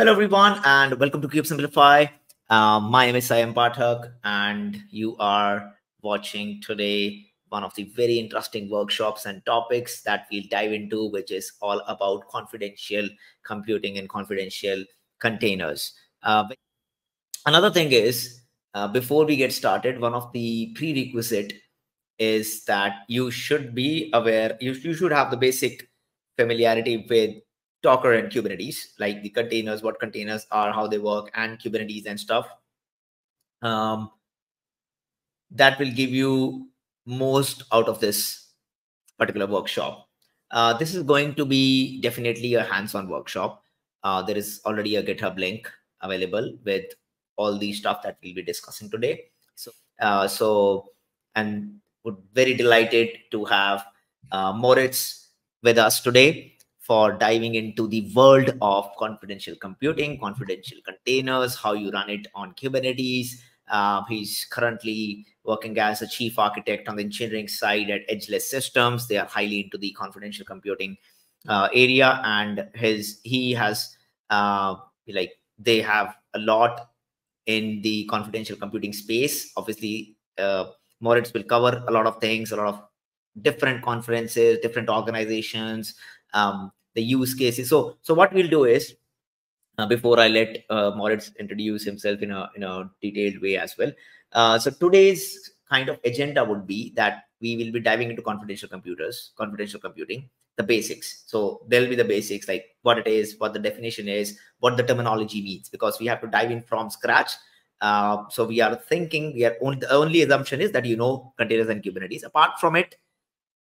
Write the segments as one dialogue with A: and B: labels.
A: Hello, everyone, and welcome to Kubesimplify. Um, my name is Saiyam Pathak, and you are watching today one of the very interesting workshops and topics that we'll dive into, which is all about confidential computing and confidential containers. Uh, another thing is, uh, before we get started, one of the prerequisite is that you should be aware, you, you should have the basic familiarity with Docker and Kubernetes, like the containers, what containers are, how they work, and Kubernetes and stuff. Um, that will give you most out of this particular workshop. Uh, this is going to be definitely a hands-on workshop. Uh, there is already a GitHub link available with all the stuff that we'll be discussing today. So, uh, so and would very delighted to have uh, Moritz with us today for diving into the world of confidential computing, confidential containers, how you run it on Kubernetes. Uh, he's currently working as a chief architect on the engineering side at Edgeless Systems. They are highly into the confidential computing uh, area, and his he has uh, like they have a lot in the confidential computing space. Obviously, uh, Moritz will cover a lot of things, a lot of different conferences, different organizations, um, the use cases. So, so what we'll do is, uh, before I let uh, Moritz introduce himself in a in a detailed way as well. Uh, so today's kind of agenda would be that we will be diving into confidential computers, confidential computing, the basics. So there'll be the basics like what it is, what the definition is, what the terminology means, because we have to dive in from scratch. Uh, so we are thinking we are only the only assumption is that you know containers and Kubernetes. Apart from it,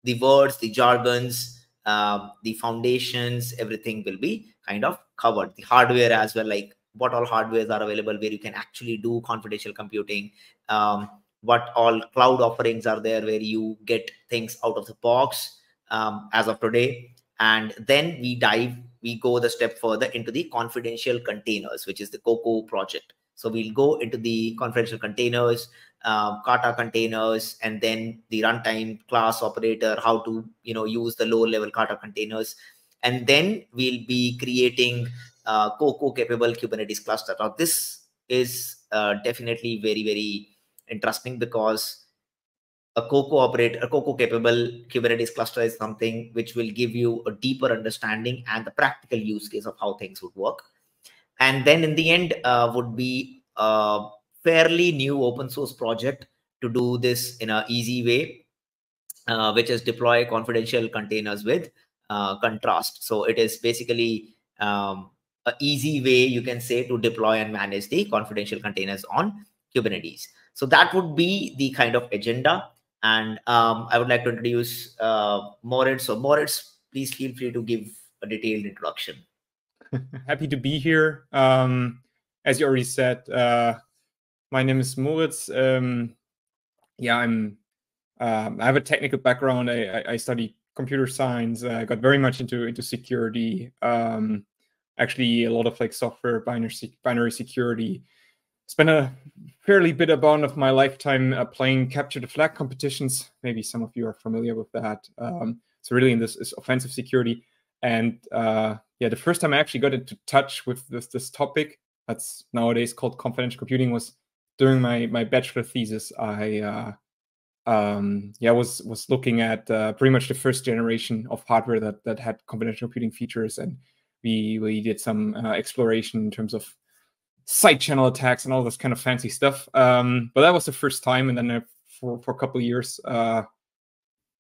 A: the words, the jargons, um, the foundations, everything will be kind of covered. The hardware as well, like what all hardwares are available where you can actually do confidential computing. Um, what all cloud offerings are there where you get things out of the box um, as of today. And then we dive, we go the step further into the confidential containers, which is the COCO project. So we'll go into the confidential containers, uh, Kata containers, and then the runtime class operator, how to you know use the low level Kata containers, and then we'll be creating uh, Coco capable Kubernetes cluster. Now this is uh, definitely very very interesting because a Coco operator, a Coco capable Kubernetes cluster is something which will give you a deeper understanding and the practical use case of how things would work. And then in the end uh, would be uh, fairly new open source project to do this in an easy way, uh, which is deploy confidential containers with uh, contrast. So it is basically um, an easy way you can say to deploy and manage the confidential containers on Kubernetes. So that would be the kind of agenda. And um, I would like to introduce uh, Moritz. So Moritz, please feel free to give a detailed introduction.
B: Happy to be here. Um, as you already said, uh, my name is Moritz. Um, yeah, I'm. Um, I have a technical background. I, I, studied computer science. I got very much into into security. Um, actually, a lot of like software binary binary security. Spent a fairly bit amount of my lifetime uh, playing capture the flag competitions. Maybe some of you are familiar with that. Um, so really, in this is offensive security. And uh, yeah, the first time I actually got into touch with this this topic, that's nowadays called confidential computing, was during my my bachelor thesis, I uh, um, yeah was was looking at uh, pretty much the first generation of hardware that that had confidential computing features, and we we did some uh, exploration in terms of side channel attacks and all this kind of fancy stuff. Um, but that was the first time, and then uh, for for a couple years. Uh,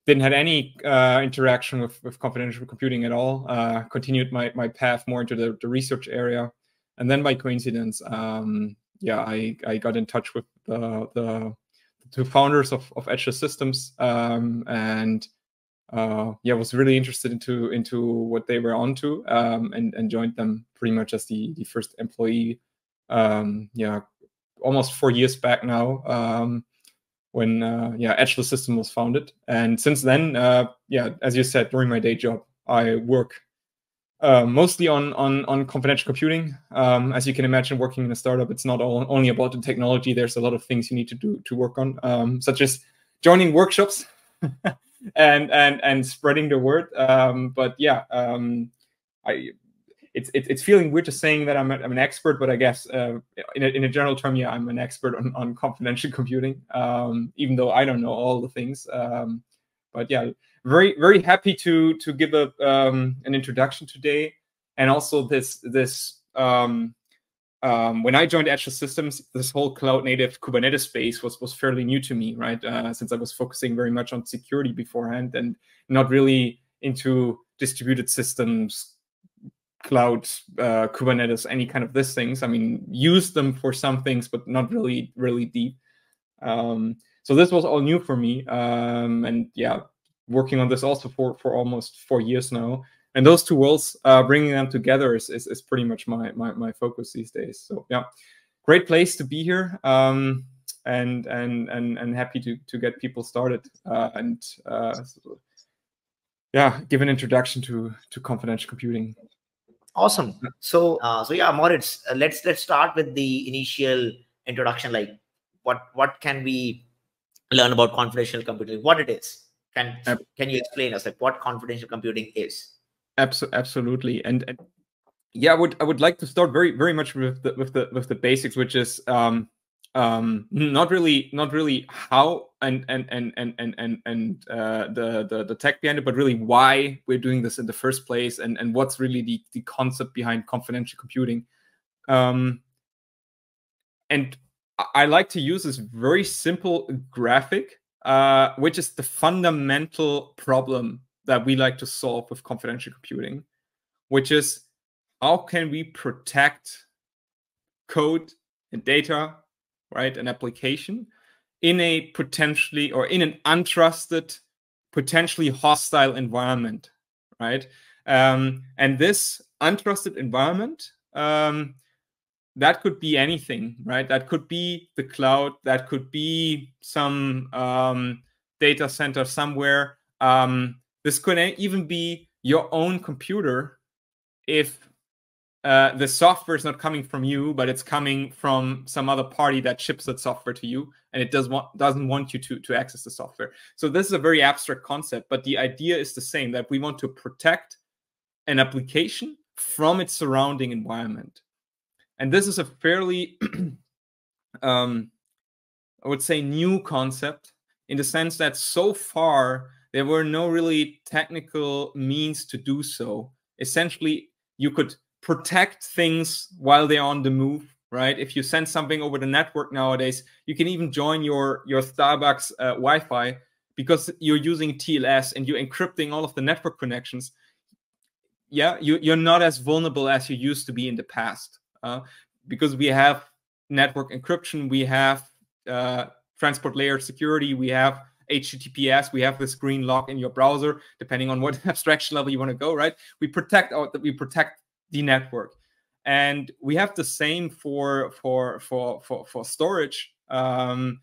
B: didn't have any uh, interaction with, with confidential computing at all. Uh, continued my, my path more into the, the research area, and then by coincidence, um, yeah, I, I got in touch with the, the two founders of, of Edgeless Systems um, and uh, yeah, was really interested into into what they were onto um, and, and joined them pretty much as the, the first employee. Um, yeah, almost four years back now um, when uh, yeah Edgeless System was founded. And since then, uh, yeah, as you said, during my day job, I work uh, mostly on on on confidential computing. Um, as you can imagine, working in a startup, it's not all, only about the technology. There's a lot of things you need to do to work on, um, such as joining workshops and and and spreading the word. Um, but yeah, um, I it's it's it's feeling weird just saying that I'm, a, I'm an expert, but I guess uh, in a, in a general term, yeah, I'm an expert on, on confidential computing. Um, even though I don't know all the things, um, but yeah, very very happy to to give a um, an introduction today, and also this this um, um, when I joined Edgeless Systems, this whole cloud native Kubernetes space was was fairly new to me, right? Uh, since I was focusing very much on security beforehand and not really into distributed systems cloud, uh, Kubernetes, any kind of these things. I mean, use them for some things, but not really, really deep. Um, so this was all new for me. Um, and yeah, working on this also for, for almost four years now. And those two worlds, uh, bringing them together is, is, is pretty much my, my, my, focus these days. So yeah, great place to be here. Um, and, and, and, and happy to, to get people started. Uh, and uh, yeah, give an introduction to, to confidential computing.
A: Awesome. So, uh, so yeah, Moritz, uh, let's let's start with the initial introduction. Like, what what can we learn about confidential computing? What it is? Can can you explain us like what confidential computing is?
B: Absolutely, and, and yeah, I would I would like to start very very much with the with the with the basics, which is um, um, not really not really how and and and and and and, and uh, the, the the tech behind it, but really why we're doing this in the first place, and and what's really the the concept behind confidential computing. Um, and I like to use this very simple graphic, uh, which is the fundamental problem that we like to solve with confidential computing, which is how can we protect code and data right? An application in a potentially or in an untrusted, potentially hostile environment, right? Um, and this untrusted environment, um, that could be anything, right? That could be the cloud, that could be some um, data center somewhere. Um, this could even be your own computer if uh, the software is not coming from you, but it's coming from some other party that ships that software to you, and it does want doesn't want you to to access the software. So this is a very abstract concept, but the idea is the same: that we want to protect an application from its surrounding environment, and this is a fairly, um, I would say, new concept in the sense that so far there were no really technical means to do so. Essentially, you could protect things while they're on the move right? If you send something over the network nowadays you can even join your your starbucks uh, wi-fi because you're using tls and you're encrypting all of the network connections. Yeah you, you're not as vulnerable as you used to be in the past uh, because we have network encryption we have uh, transport layer security we have https we have this green lock in your browser depending on what abstraction level you want to go right we protect our we protect the network. And we have the same for for for for, for storage. Um,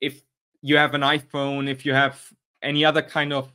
B: if you have an iPhone, if you have any other kind of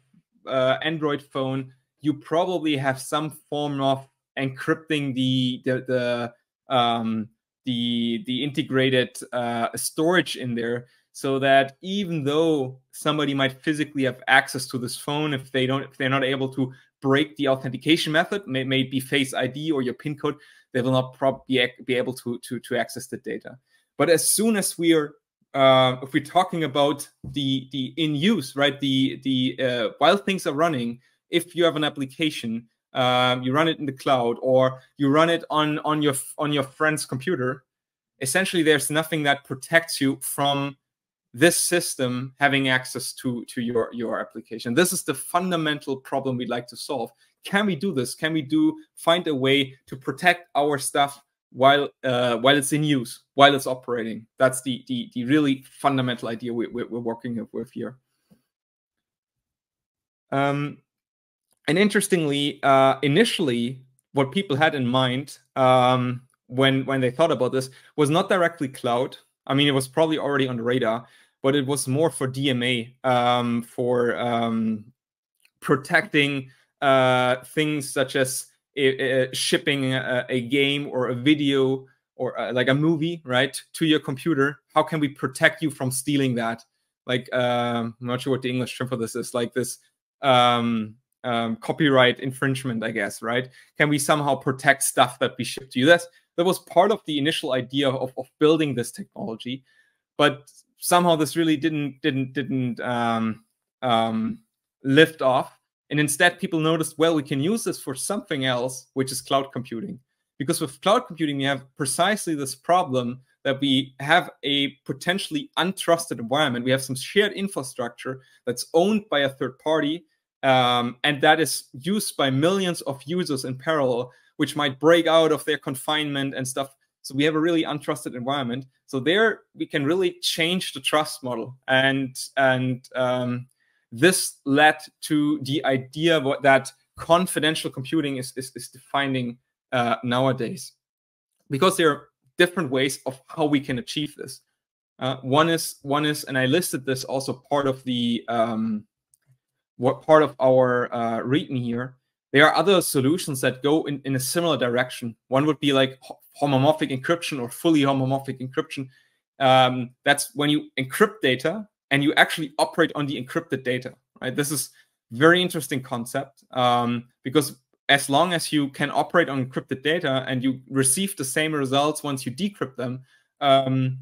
B: uh, Android phone, you probably have some form of encrypting the the the um, the, the integrated uh, storage in there so that even though somebody might physically have access to this phone if they don't if they're not able to break the authentication method, may, may be Face ID or your PIN code, they will not probably be able to, to, to access the data. But as soon as we are, uh, if we're talking about the the in use, right, the the uh, while things are running, if you have an application, um, you run it in the cloud or you run it on on your on your friend's computer, essentially there's nothing that protects you from this system having access to to your your application. This is the fundamental problem we'd like to solve. Can we do this? Can we do find a way to protect our stuff while uh, while it's in use while it's operating? That's the the, the really fundamental idea we, we're working with here. Um, and interestingly uh, initially what people had in mind um, when when they thought about this was not directly cloud i mean it was probably already on the radar but it was more for DRM, um, for um, protecting uh, things such as shipping a, a, game or a video or uh, like a movie, right, to your computer. How can we protect you from stealing that? Like, um, I'm not sure what the English term for this is. Like this, um, um, copyright infringement, I guess, right? Can we somehow protect stuff that we ship to you? That's that was part of the initial idea of, of building this technology, but somehow this really didn't didn't didn't um, um, lift off. And instead, people noticed, well, we can use this for something else, which is cloud computing. Because with cloud computing, we have precisely this problem that we have a potentially untrusted environment. We have some shared infrastructure that's owned by a third party, um, and that is used by millions of users in parallel, which might break out of their confinement and stuff. So we have a really untrusted environment. So there we can really change the trust model, and and um, this led to the idea that confidential computing is is, is defining uh, nowadays, because there are different ways of how we can achieve this. Uh, one is one is, and I listed this also part of the um, what part of our uh, README here. There are other solutions that go in, in a similar direction. One would be like homomorphic encryption or fully homomorphic encryption. Um, that's when you encrypt data and you actually operate on the encrypted data. Right. This is very interesting concept um, because as long as you can operate on encrypted data and you receive the same results once you decrypt them, um,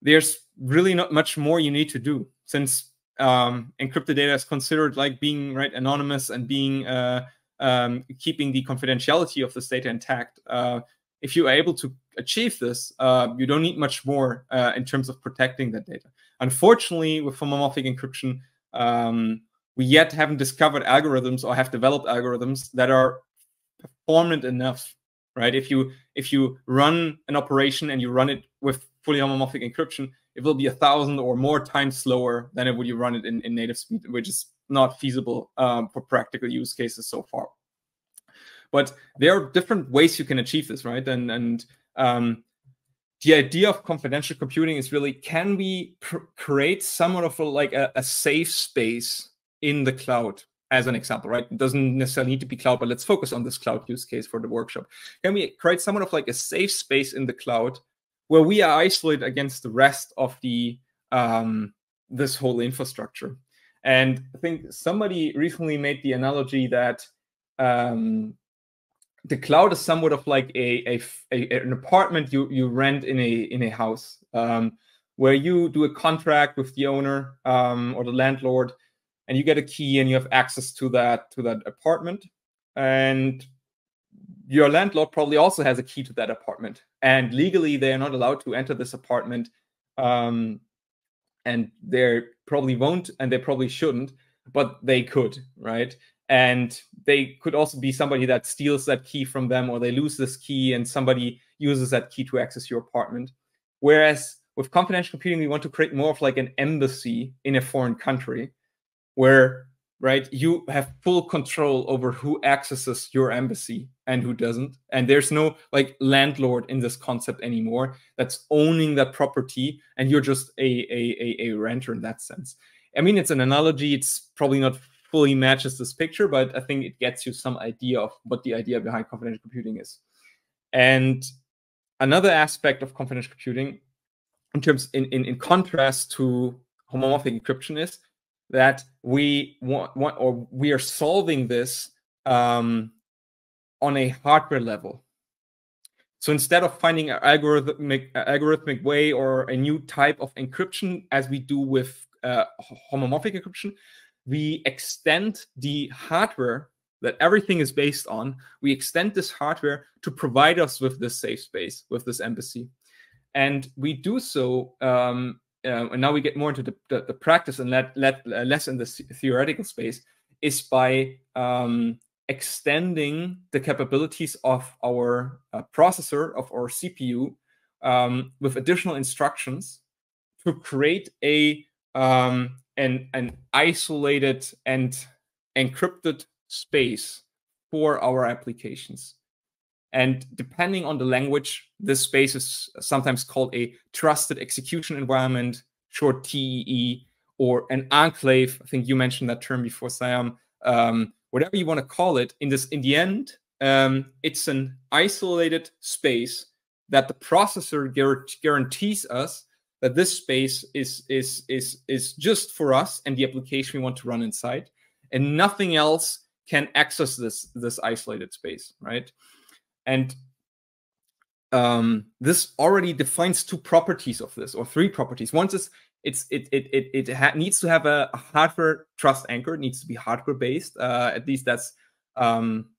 B: there's really not much more you need to do since um, encrypted data is considered like being right anonymous and being uh, um, keeping the confidentiality of this data intact. Uh, if you are able to achieve this, uh, you don't need much more uh, in terms of protecting that data. Unfortunately, with homomorphic encryption, um, we yet haven't discovered algorithms or have developed algorithms that are performant enough right if you if you run an operation and you run it with fully homomorphic encryption it will be a thousand or more times slower than it would you run it in, in native speed which is not feasible um, for practical use cases so far but there are different ways you can achieve this right and and um, the idea of confidential computing is really can we create somewhat of a, like a, a safe space in the cloud as an example, right? It doesn't necessarily need to be cloud, but let's focus on this cloud use case for the workshop. Can we create somewhat of like a safe space in the cloud where we are isolated against the rest of the um, this whole infrastructure? And I think somebody recently made the analogy that um, the cloud is somewhat of like a, a, a, an apartment you you rent in a in a house um, where you do a contract with the owner um, or the landlord and you get a key and you have access to that to that apartment and your landlord probably also has a key to that apartment. And legally they are not allowed to enter this apartment um, and they probably won't and they probably shouldn't but they could right? And they could also be somebody that steals that key from them or they lose this key and somebody uses that key to access your apartment. Whereas with confidential computing we want to create more of like an embassy in a foreign country where right you have full control over who accesses your embassy and who doesn't. And there's no like landlord in this concept anymore. That's owning that property and you're just a a, a, a renter in that sense. I mean it's an analogy. It's probably not fully matches this picture but i think it gets you some idea of what the idea behind confidential computing is. And another aspect of confidential computing in terms in, in, in contrast to homomorphic encryption is that we want, want or we are solving this um, on a hardware level. So instead of finding an algorithmic, algorithmic way or a new type of encryption as we do with uh, homomorphic encryption, we extend the hardware that everything is based on. We extend this hardware to provide us with this safe space, with this embassy. And we do so um, uh, and now we get more into the, the, the practice and let, let uh, less in the theoretical space, is by um, extending the capabilities of our uh, processor, of our CPU, um, with additional instructions to create a um, an, an isolated and encrypted space for our applications. And depending on the language, this space is sometimes called a trusted execution environment, short TEE, or an enclave. I think you mentioned that term before, Sam. Um, whatever you want to call it, in this, in the end, um, it's an isolated space that the processor guarantees us that this space is is is is just for us and the application we want to run inside, and nothing else can access this this isolated space, right? And um, this already defines two properties of this, or three properties. One is it's it it it, it needs to have a, hardware trust anchor. It needs to be hardware based. Uh, at least that's um,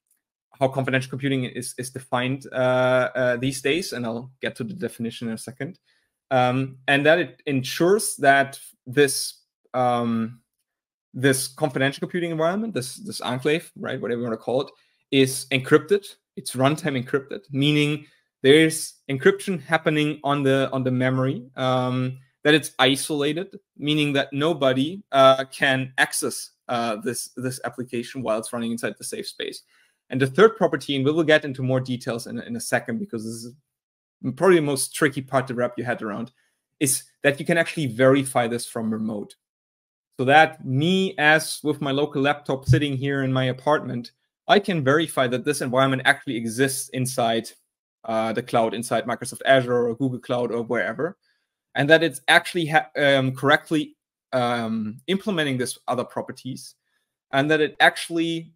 B: how confidential computing is is defined uh, uh, these days, and I'll get to the definition in a second. Um, and that it ensures that this um, this confidential computing environment, this this enclave, right, whatever you want to call it, is encrypted. It's runtime encrypted, meaning there's encryption happening on the on the memory. Um, that it's isolated, meaning that nobody uh, can access uh, this this application while it's running inside the safe space. And the third property, and we will get into more details in, in a second because this is probably the most tricky part to wrap your head around, is that you can actually verify this from remote. So that me, as with my local laptop sitting here in my apartment, I can verify that this environment actually exists inside uh, the cloud, inside Microsoft Azure or Google Cloud or wherever, and that it's actually um, correctly um, implementing this other properties, and that it actually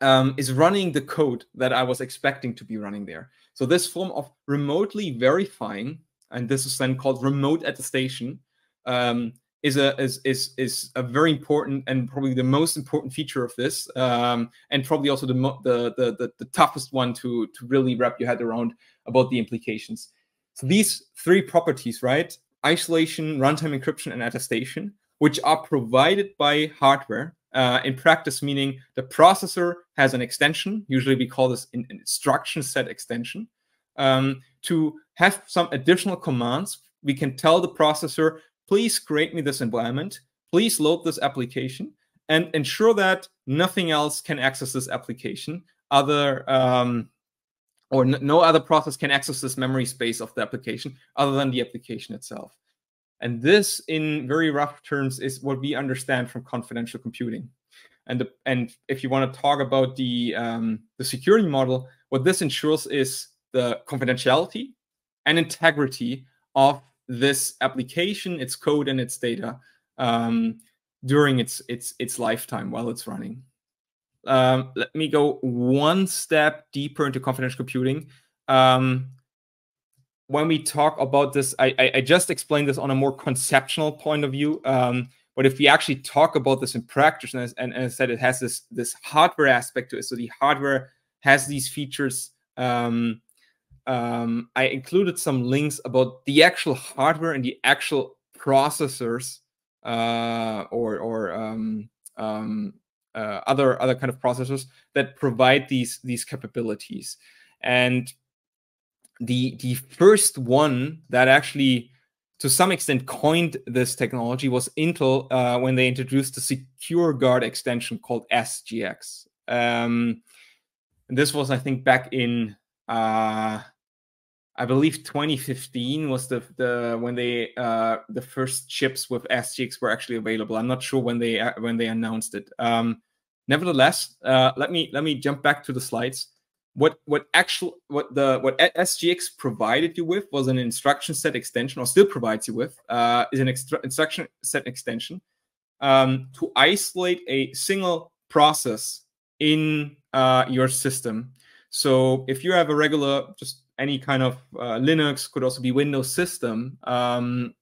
B: um, is running the code that I was expecting to be running there. So this form of remotely verifying, and this is then called remote attestation, um, is a is is is a very important and probably the most important feature of this, um, and probably also the, the the the toughest one to to really wrap your head around about the implications. So these three properties, right? Isolation, runtime encryption, and attestation, which are provided by hardware. Uh, in practice, meaning the processor has an extension. Usually, we call this an instruction set extension. Um, to have some additional commands, we can tell the processor please create me this environment, please load this application, and ensure that nothing else can access this application other um, or no other process can access this memory space of the application other than the application itself. And this, in very rough terms, is what we understand from confidential computing. And, the, and if you want to talk about the, um, the security model, what this ensures is the confidentiality and integrity of this application, its code, and its data um, during its its its lifetime while it's running. Um, let me go one step deeper into confidential computing. Um, when we talk about this, I, I, I, just explained this on a more conceptual point of view. Um, but if we actually talk about this in practice, and, and, and I said it has this this hardware aspect to it, so the hardware has these features um, um, I included some links about the actual hardware and the actual processors uh, or or um, um, uh, other other kind of processors that provide these these capabilities. And the the first one that actually to some extent coined this technology was Intel uh, when they introduced the Secure Guard extension called SGX. Um, this was, I think, back in uh, I believe 2015 was the the when they uh, the first chips with SGX were actually available. I'm not sure when they uh, when they announced it. Um, nevertheless, uh, let me let me jump back to the slides. What what actual what the what SGX provided you with was an instruction set extension, or still provides you with, uh, is an instruction set extension um, to isolate a single process in uh, your system. So if you have a regular just any kind of uh, Linux, could also be Windows system. Um,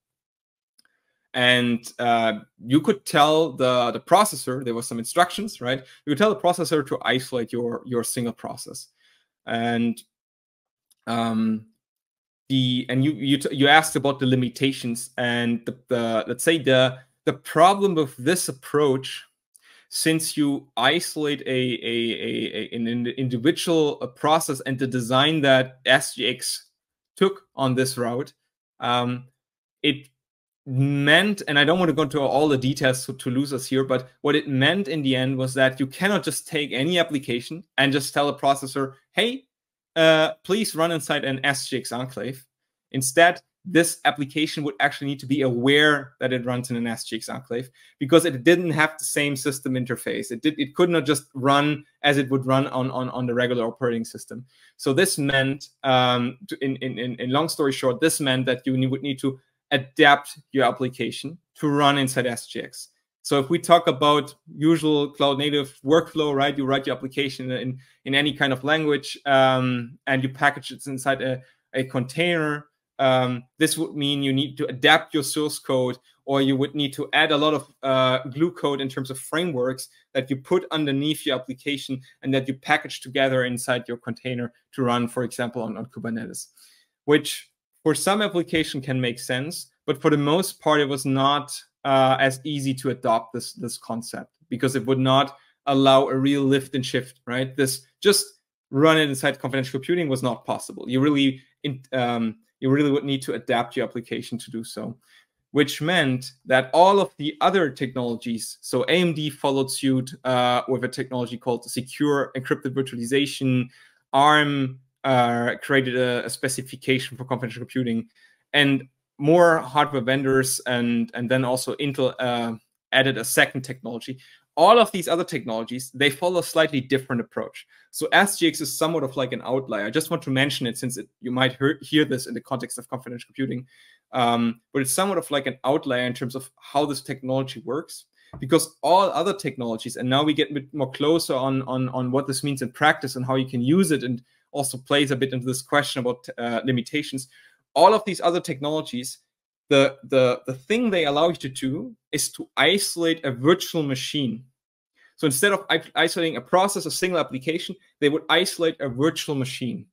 B: and uh, you could tell the, the processor, there was some instructions, right? You could tell the processor to isolate your, your single process. And um, the and you you you asked about the limitations and the, the let's say the the problem with this approach since you isolate a, a, a, an individual process and the design that SGX took on this route, um, it meant, and I don't want to go into all the details to, to lose us here, but what it meant in the end was that you cannot just take any application and just tell a processor, hey, uh, please run inside an SGX enclave. Instead, this application would actually need to be aware that it runs in an SGX enclave because it didn't have the same system interface. It did it could not just run as it would run on on, on the regular operating system. So this meant, um, in, in in long story short, this meant that you would need to adapt your application to run inside SGX. So if we talk about usual cloud native workflow, right? You write your application in, in any kind of language um, and you package it inside a, a container. Um, this would mean you need to adapt your source code or you would need to add a lot of uh, glue code in terms of frameworks that you put underneath your application and that you package together inside your container to run, for example, on, on Kubernetes, which for some application can make sense, but for the most part, it was not uh, as easy to adopt this this concept because it would not allow a real lift and shift. Right, this just run it inside confidential computing was not possible. You really um, you really would need to adapt your application to do so, which meant that all of the other technologies. So AMD followed suit uh, with a technology called secure encrypted virtualization. ARM uh, created a, a specification for confidential computing, and more hardware vendors and and then also Intel uh, added a second technology. All of these other technologies they follow a slightly different approach. So SGX is somewhat of like an outlier. I just want to mention it since it, you might hear, hear this in the context of confidential computing, um, but it's somewhat of like an outlier in terms of how this technology works. Because all other technologies, and now we get a bit more closer on on on what this means in practice and how you can use it, and also plays a bit into this question about uh, limitations all of these other technologies, the, the, the thing they allow you to do is to isolate a virtual machine. So instead of isolating a process, a single application, they would isolate a virtual machine.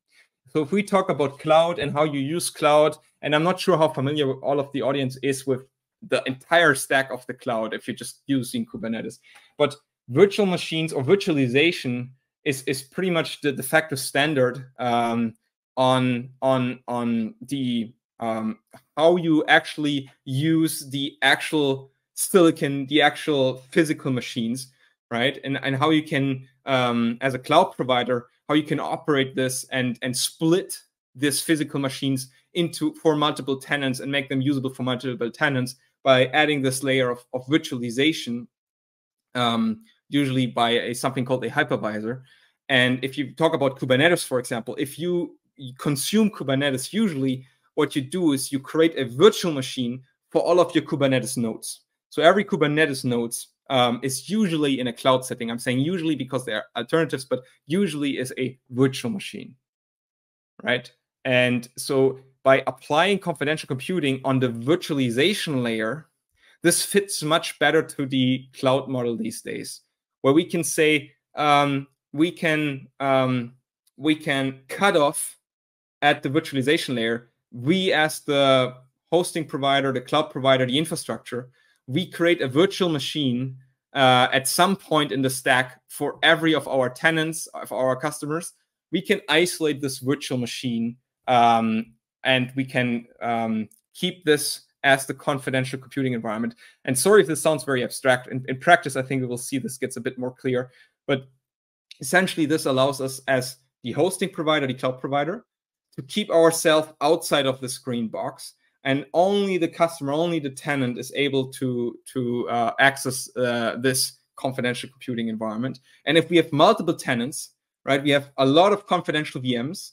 B: So if we talk about cloud and how you use cloud, and I'm not sure how familiar all of the audience is with the entire stack of the cloud if you're just using Kubernetes, but virtual machines or virtualization is, is pretty much the de facto standard um, on on on the um, how you actually use the actual silicon, the actual physical machines, right? And and how you can, um, as a cloud provider, how you can operate this and and split this physical machines into for multiple tenants and make them usable for multiple tenants by adding this layer of, of virtualization, um, usually by a, something called a hypervisor. And if you talk about Kubernetes, for example, if you consume Kubernetes, usually what you do is you create a virtual machine for all of your Kubernetes nodes. So every Kubernetes nodes um, is usually in a cloud setting. I'm saying usually because there are alternatives, but usually is a virtual machine, right? And so by applying confidential computing on the virtualization layer, this fits much better to the cloud model these days, where we can say um, we can um, we can cut off at the virtualization layer, we as the hosting provider, the cloud provider, the infrastructure, we create a virtual machine uh, at some point in the stack for every of our tenants, of our customers. We can isolate this virtual machine um, and we can um, keep this as the confidential computing environment. And sorry if this sounds very abstract. In, in practice, I think we will see this gets a bit more clear. But essentially, this allows us as the hosting provider, the cloud provider, to keep ourselves outside of the screen box and only the customer only the tenant is able to to uh, access uh, this confidential computing environment and if we have multiple tenants right we have a lot of confidential vms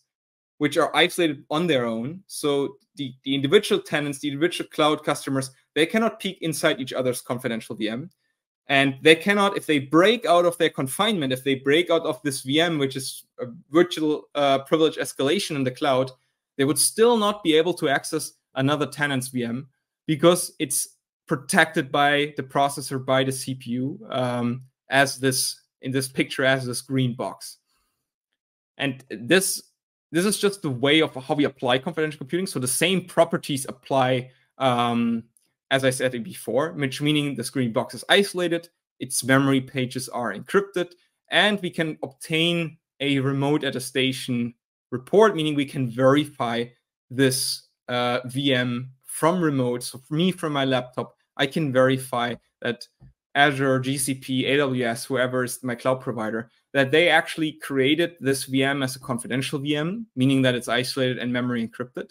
B: which are isolated on their own. So the, the individual tenants the individual cloud customers they cannot peek inside each other's confidential vm and they cannot if they break out of their confinement if they break out of this vm which is a virtual uh, privilege escalation in the cloud they would still not be able to access another tenant's vm because it's protected by the processor by the cpu um, as this in this picture as this green box. And this this is just the way of how we apply confidential computing so the same properties apply um, as I said before, which meaning the screen box is isolated, its memory pages are encrypted, and we can obtain a remote attestation report, meaning we can verify this uh, VM from remote. So for me, from my laptop, I can verify that Azure, GCP, AWS, whoever is my cloud provider, that they actually created this VM as a confidential VM, meaning that it's isolated and memory encrypted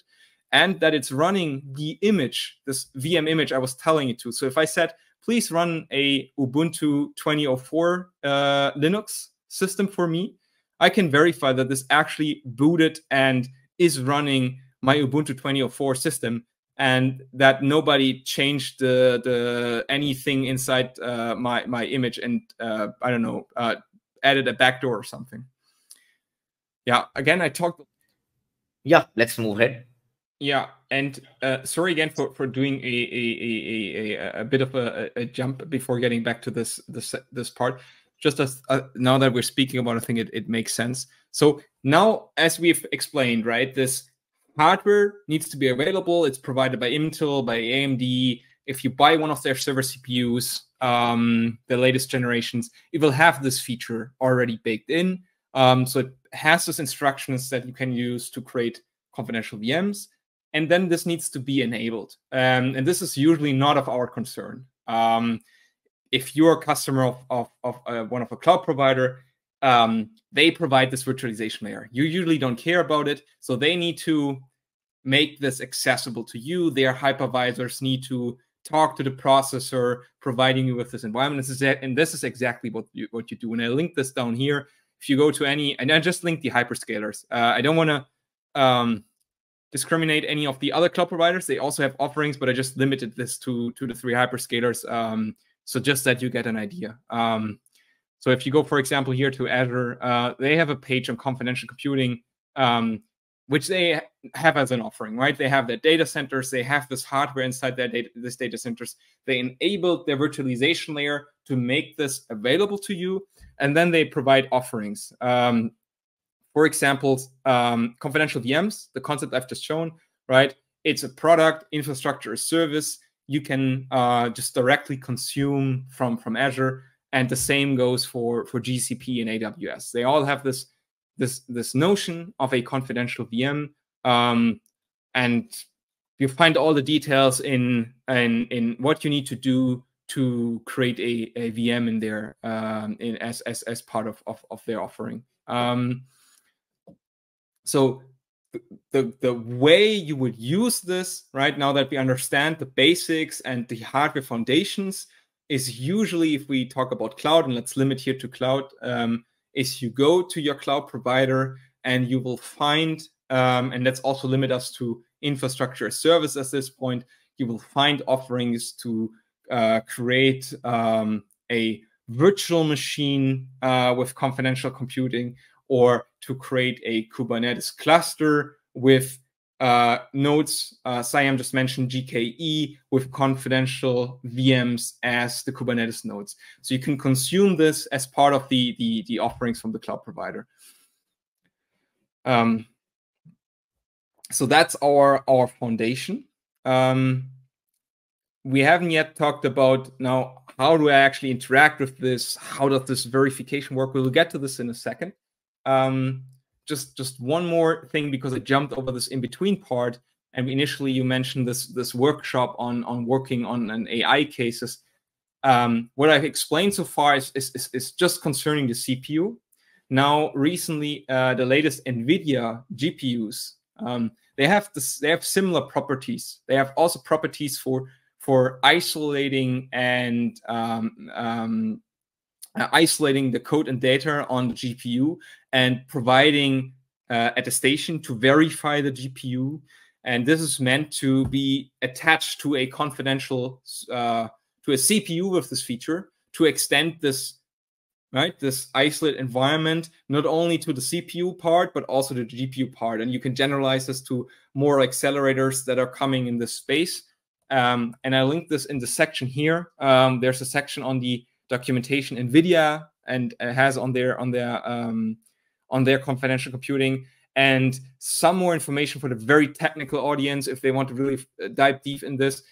B: and that it's running the image, this VM image I was telling it to. So if I said, please run a Ubuntu 2004 uh, Linux system for me, I can verify that this actually booted and is running my Ubuntu 2004 system. and that nobody changed the the anything inside uh, my my image and uh, I don't know uh, added a backdoor or something. Yeah, again, I talked.
A: Yeah, let's move ahead.
B: Yeah, and uh, sorry again for, for doing a a, a, a, a bit of a, a jump before getting back to this this this part. Just as uh, now that we're speaking about, I think it, it makes sense. So now, as we've explained, right, this hardware needs to be available. It's provided by Intel, by AMD. If you buy one of their server CPUs, um, the latest generations, it will have this feature already baked in. Um, so it has those instructions that you can use to create confidential VMs. And then this needs to be enabled. Um, and this is usually not of our concern. Um, if you're a customer of, of, of uh, one of a cloud provider, um, they provide this virtualization layer. You usually don't care about it. So they need to make this accessible to you. Their hypervisors need to talk to the processor, providing you with this environment. This is it, and this is exactly what you what you do. And I link this down here. If you go to any, and I just link the hyperscalers. Uh, I don't want to um, discriminate any of the other cloud providers. They also have offerings, but I just limited this to to the three hyperscalers. Um, so just that you get an idea. Um, so if you go, for example, here to Azure, uh, they have a page on confidential computing. Um, which they have as an offering, right? They have their data centers, they have this hardware inside their data, this data centers. They enabled their virtualization layer to make this available to you, and then they provide offerings. Um, for example, um, confidential VMs, the concept I've just shown, right? It's a product, infrastructure, a service you can uh, just directly consume from from Azure, and the same goes for for GCP and AWS. They all have this this this notion of a confidential VM, um, and you find all the details in in in what you need to do to create a, a VM in there um, in as, as as part of of, of their offering. Um, so the the way you would use this right now that we understand the basics and the hardware foundations is usually if we talk about cloud and let's limit here to cloud um, is you go to your cloud provider and you will find, um, and let's also limit us to infrastructure as service at this point, you will find offerings to uh, create um, a virtual machine uh, with confidential computing or to create a Kubernetes cluster with uh, nodes, uh, Saiyam just mentioned GKE with confidential VMs as the Kubernetes nodes. So you can consume this as part of the, the, the offerings from the cloud provider. Um, so that's our, our foundation. Um, we haven't yet talked about now, how do I actually interact with this? How does this verification work? We'll get to this in a second. Um, just just one more thing because I jumped over this in between part. And initially, you mentioned this this workshop on on working on an AI cases. Um, what I've explained so far is, is, is, is just concerning the CPU. Now, recently, uh, the latest NVIDIA GPUs um, they have this they have similar properties. They have also properties for for isolating and um, um, uh, isolating the code and data on the GPU and providing uh, attestation to verify the GPU. And this is meant to be attached to a confidential, uh, to a CPU with this feature to extend this, right, this isolate environment, not only to the CPU part, but also the GPU part. And you can generalize this to more accelerators that are coming in this space. Um, and I linked this in the section here. Um, there's a section on the documentation NVIDIA and has on their on their um, on their confidential computing and some more information for the very technical audience if they want to really uh, dive deep in this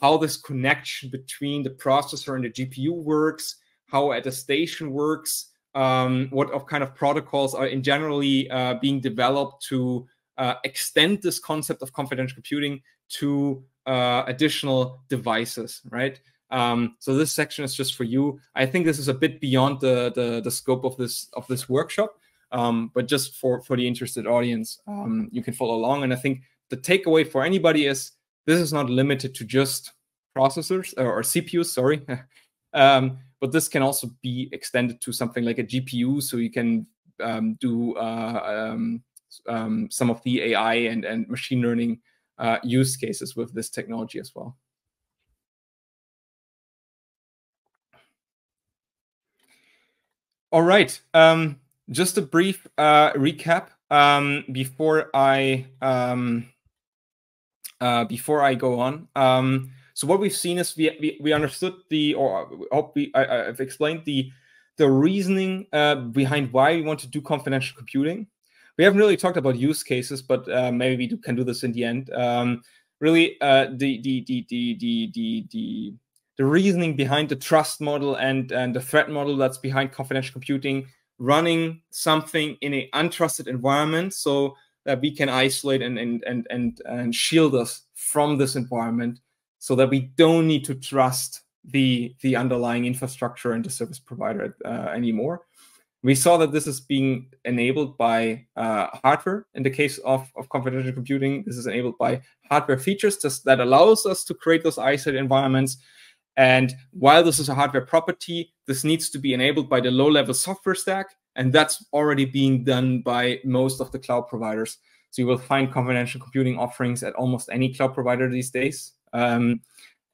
B: how this connection between the processor and the gpu works how attestation works um, what kind of protocols are in generally uh, being developed to uh, extend this concept of confidential computing to uh, additional devices right? Um, so this section is just for you. I think this is a bit beyond the, the, the scope of this of this workshop um, but just for for the interested audience, um, you can follow along. And I think the takeaway for anybody is this is not limited to just processors or, or CPUs. Sorry. um, but this can also be extended to something like a GPU, so you can um, do uh, um, um, some of the AI and, and machine learning uh, use cases with this technology as well. All right. Um, just a brief uh, recap um, before I um, uh, before I go on. Um, so what we've seen is we, we, we understood the or hope we I, have explained the the reasoning uh, behind why we want to do confidential computing. We haven't really talked about use cases, but uh, maybe we can do this in the end. Um, really, uh, the, the, the the the the the the reasoning behind the trust model and and the threat model that's behind confidential computing running something in an untrusted environment so that we can isolate and and and and, and shield us from this environment so that we don't need to trust the the underlying infrastructure and the service provider uh, anymore. We saw that this is being enabled by uh, hardware. In the case of, of confidential computing this is enabled by hardware features that allows us to create those isolated environments and while this is a hardware property, this needs to be enabled by the low level software stack. And that's already being done by most of the cloud providers. So you will find confidential computing offerings at almost any cloud provider these days um,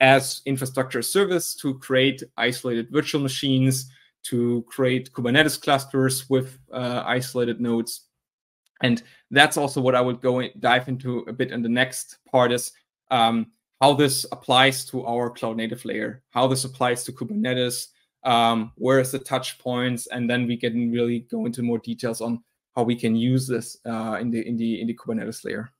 B: as infrastructure service to create isolated virtual machines, to create Kubernetes clusters with uh, isolated nodes. And that's also what I would go in, dive into a bit in the next part is um, how this applies to our cloud native layer, how this applies to Kubernetes, um, where is the touch points, and then we can really go into more details on how we can use this uh, in the in the in the Kubernetes layer.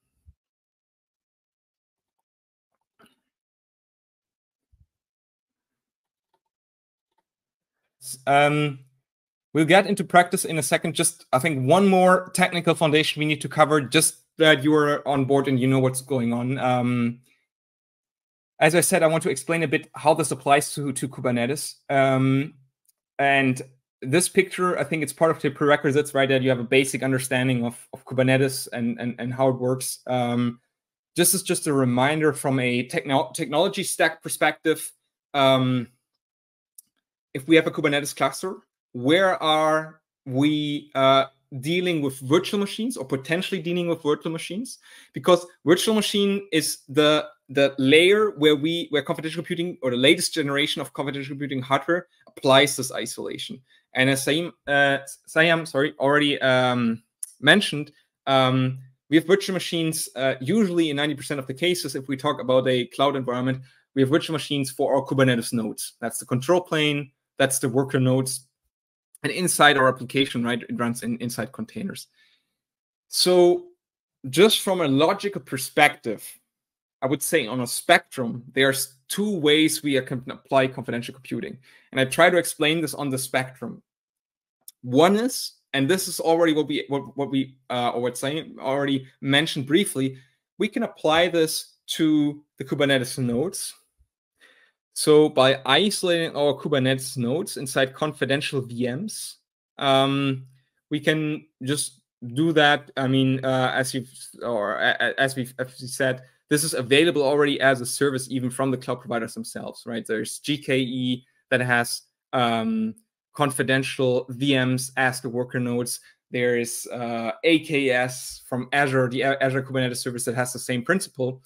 B: Um, we'll get into practice in a second. Just I think one more technical foundation we need to cover, just that you are on board and you know what's going on. Um, as I said, I want to explain a bit how this applies to, to Kubernetes. Um, and this picture, I think it's part of the prerequisites, right? That you have a basic understanding of, of Kubernetes and, and, and how it works. Um, this is just a reminder from a techno technology stack perspective. Um, if we have a Kubernetes cluster, where are we uh, dealing with virtual machines or potentially dealing with virtual machines? Because virtual machine is the the layer where we where confidential computing or the latest generation of confidential computing hardware applies this isolation. And as Sam, uh, Sam sorry, already um, mentioned, um, we have virtual machines uh, usually in 90% of the cases. If we talk about a cloud environment, we have virtual machines for our Kubernetes nodes. That's the control plane, that's the worker nodes. And inside our application, right, it runs in inside containers. So just from a logical perspective, I would say on a spectrum, there's two ways we can apply confidential computing. And I try to explain this on the spectrum. One is, and this is already what we what, what we uh, or what Saiyam already mentioned briefly, we can apply this to the Kubernetes nodes. So by isolating our Kubernetes nodes inside confidential VMs, um, we can just do that. I mean, uh, as you've or as we've, as we said, this is available already as a service even from the cloud providers themselves, right? There's GKE that has um, confidential VMs as the worker nodes. There is uh, AKS from Azure, the Azure Kubernetes service that has the same principle.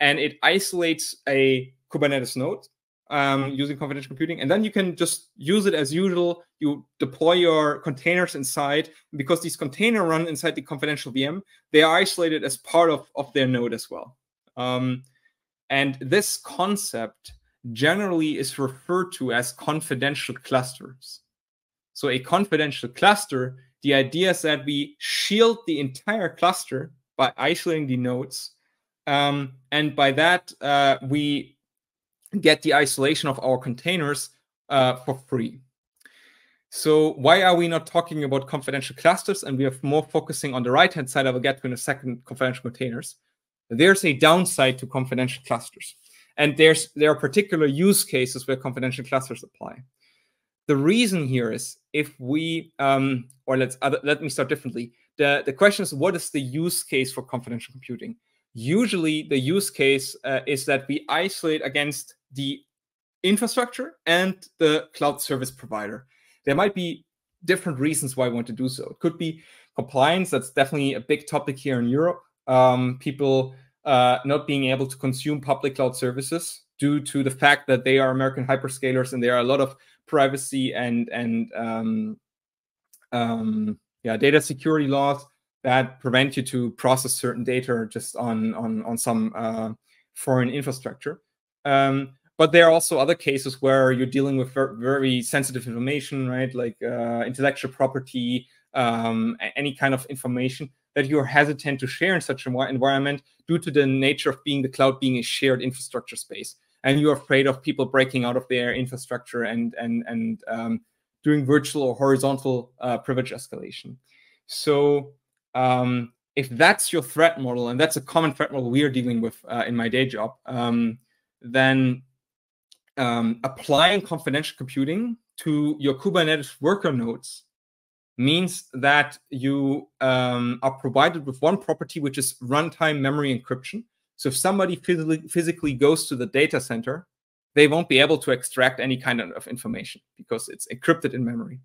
B: And it isolates a Kubernetes node um, using confidential computing. And then you can just use it as usual. You deploy your containers inside. Because these containers run inside the confidential VM, they are isolated as part of, of their node as well. Um, and this concept generally is referred to as confidential clusters. So, a confidential cluster, the idea is that we shield the entire cluster by isolating the nodes. Um, and by that, uh, we get the isolation of our containers uh, for free. So why are we not talking about confidential clusters and we are more focusing on the right-hand side? I will get to in a second confidential containers there's a downside to confidential clusters. And there's there are particular use cases where confidential clusters apply. The reason here is if we um, or let's uh, let me start differently. The the question is what is the use case for confidential computing? Usually the use case uh, is that we isolate against the infrastructure and the cloud service provider. There might be different reasons why we want to do so. It could be compliance. That's definitely a big topic here in Europe. Um, people uh, not being able to consume public cloud services due to the fact that they are American hyperscalers and there are a lot of privacy and and um, um, yeah data security laws that prevent you to process certain data just on on on some uh, foreign infrastructure. Um, but there are also other cases where you're dealing with very sensitive information, right? Like uh, intellectual property, um, any kind of information that you're hesitant to share in such an environment due to the nature of being the cloud being a shared infrastructure space. And you're afraid of people breaking out of their infrastructure and and and um, doing vertical or horizontal uh, privilege escalation. So um, if that's your threat model and that's a common threat model we are dealing with uh, in my day job um, then um, applying confidential computing to your kubernetes worker nodes means that you um, are provided with one property, which is runtime memory encryption. So if somebody physically, physically goes to the data center, they won't be able to extract any kind of information because it's encrypted in memory.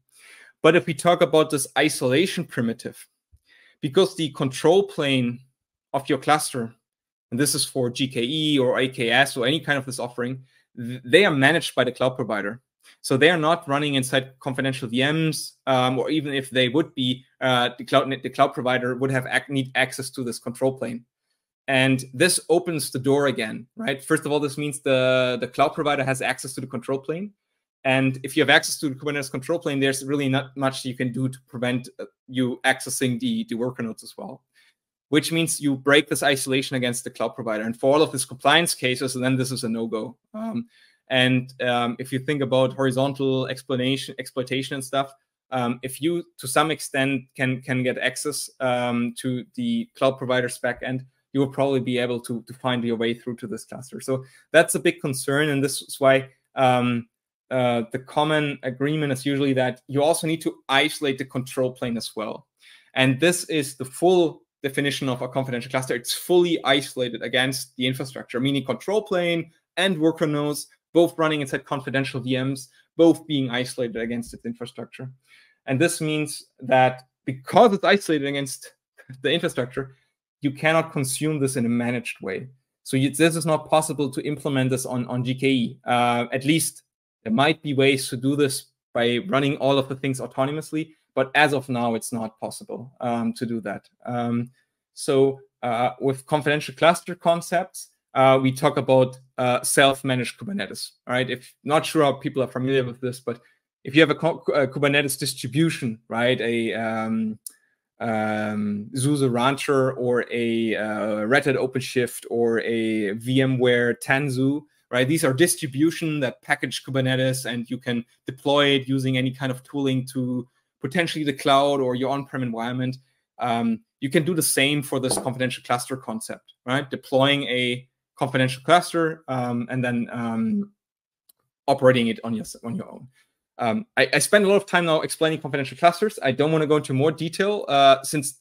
B: But if we talk about this isolation primitive, because the control plane of your cluster, and this is for GKE or AKS or any kind of this offering, they are managed by the cloud provider. So they are not running inside confidential VMs, um, or even if they would be, uh, the cloud the cloud provider would have ac need access to this control plane. And this opens the door again, right? First of all, this means the, the cloud provider has access to the control plane. And if you have access to the Kubernetes control plane, there's really not much you can do to prevent uh, you accessing the, the worker nodes as well, which means you break this isolation against the cloud provider. And for all of these compliance cases, then this is a no-go. Um, and um, if you think about horizontal explanation, exploitation and stuff, um, if you to some extent can can get access um, to the cloud provider's backend, you will probably be able to to find your way through to this cluster. So that's a big concern, and this is why um, uh, the common agreement is usually that you also need to isolate the control plane as well. And this is the full definition of a confidential cluster. It's fully isolated against the infrastructure, meaning control plane and worker nodes both running inside confidential VMs, both being isolated against its infrastructure. And this means that because it's isolated against the infrastructure, you cannot consume this in a managed way. So you, this is not possible to implement this on, on GKE. Uh, at least there might be ways to do this by running all of the things autonomously, but as of now, it's not possible um, to do that. Um, so uh, with confidential cluster concepts, uh, we talk about uh, self-managed Kubernetes. All right, if not sure how people are familiar with this, but if you have a, a Kubernetes distribution, right, a um, um, Rancher or a uh, Red Hat OpenShift or a VMware Tanzu, right? These are distribution that package Kubernetes and you can deploy it using any kind of tooling to potentially the cloud or your on-prem environment. Um, you can do the same for this confidential cluster concept, right? Deploying a confidential cluster um, and then um, operating it on your on your own. Um, I, I, spend a lot of time now explaining confidential clusters. I don't want to go into more detail uh, since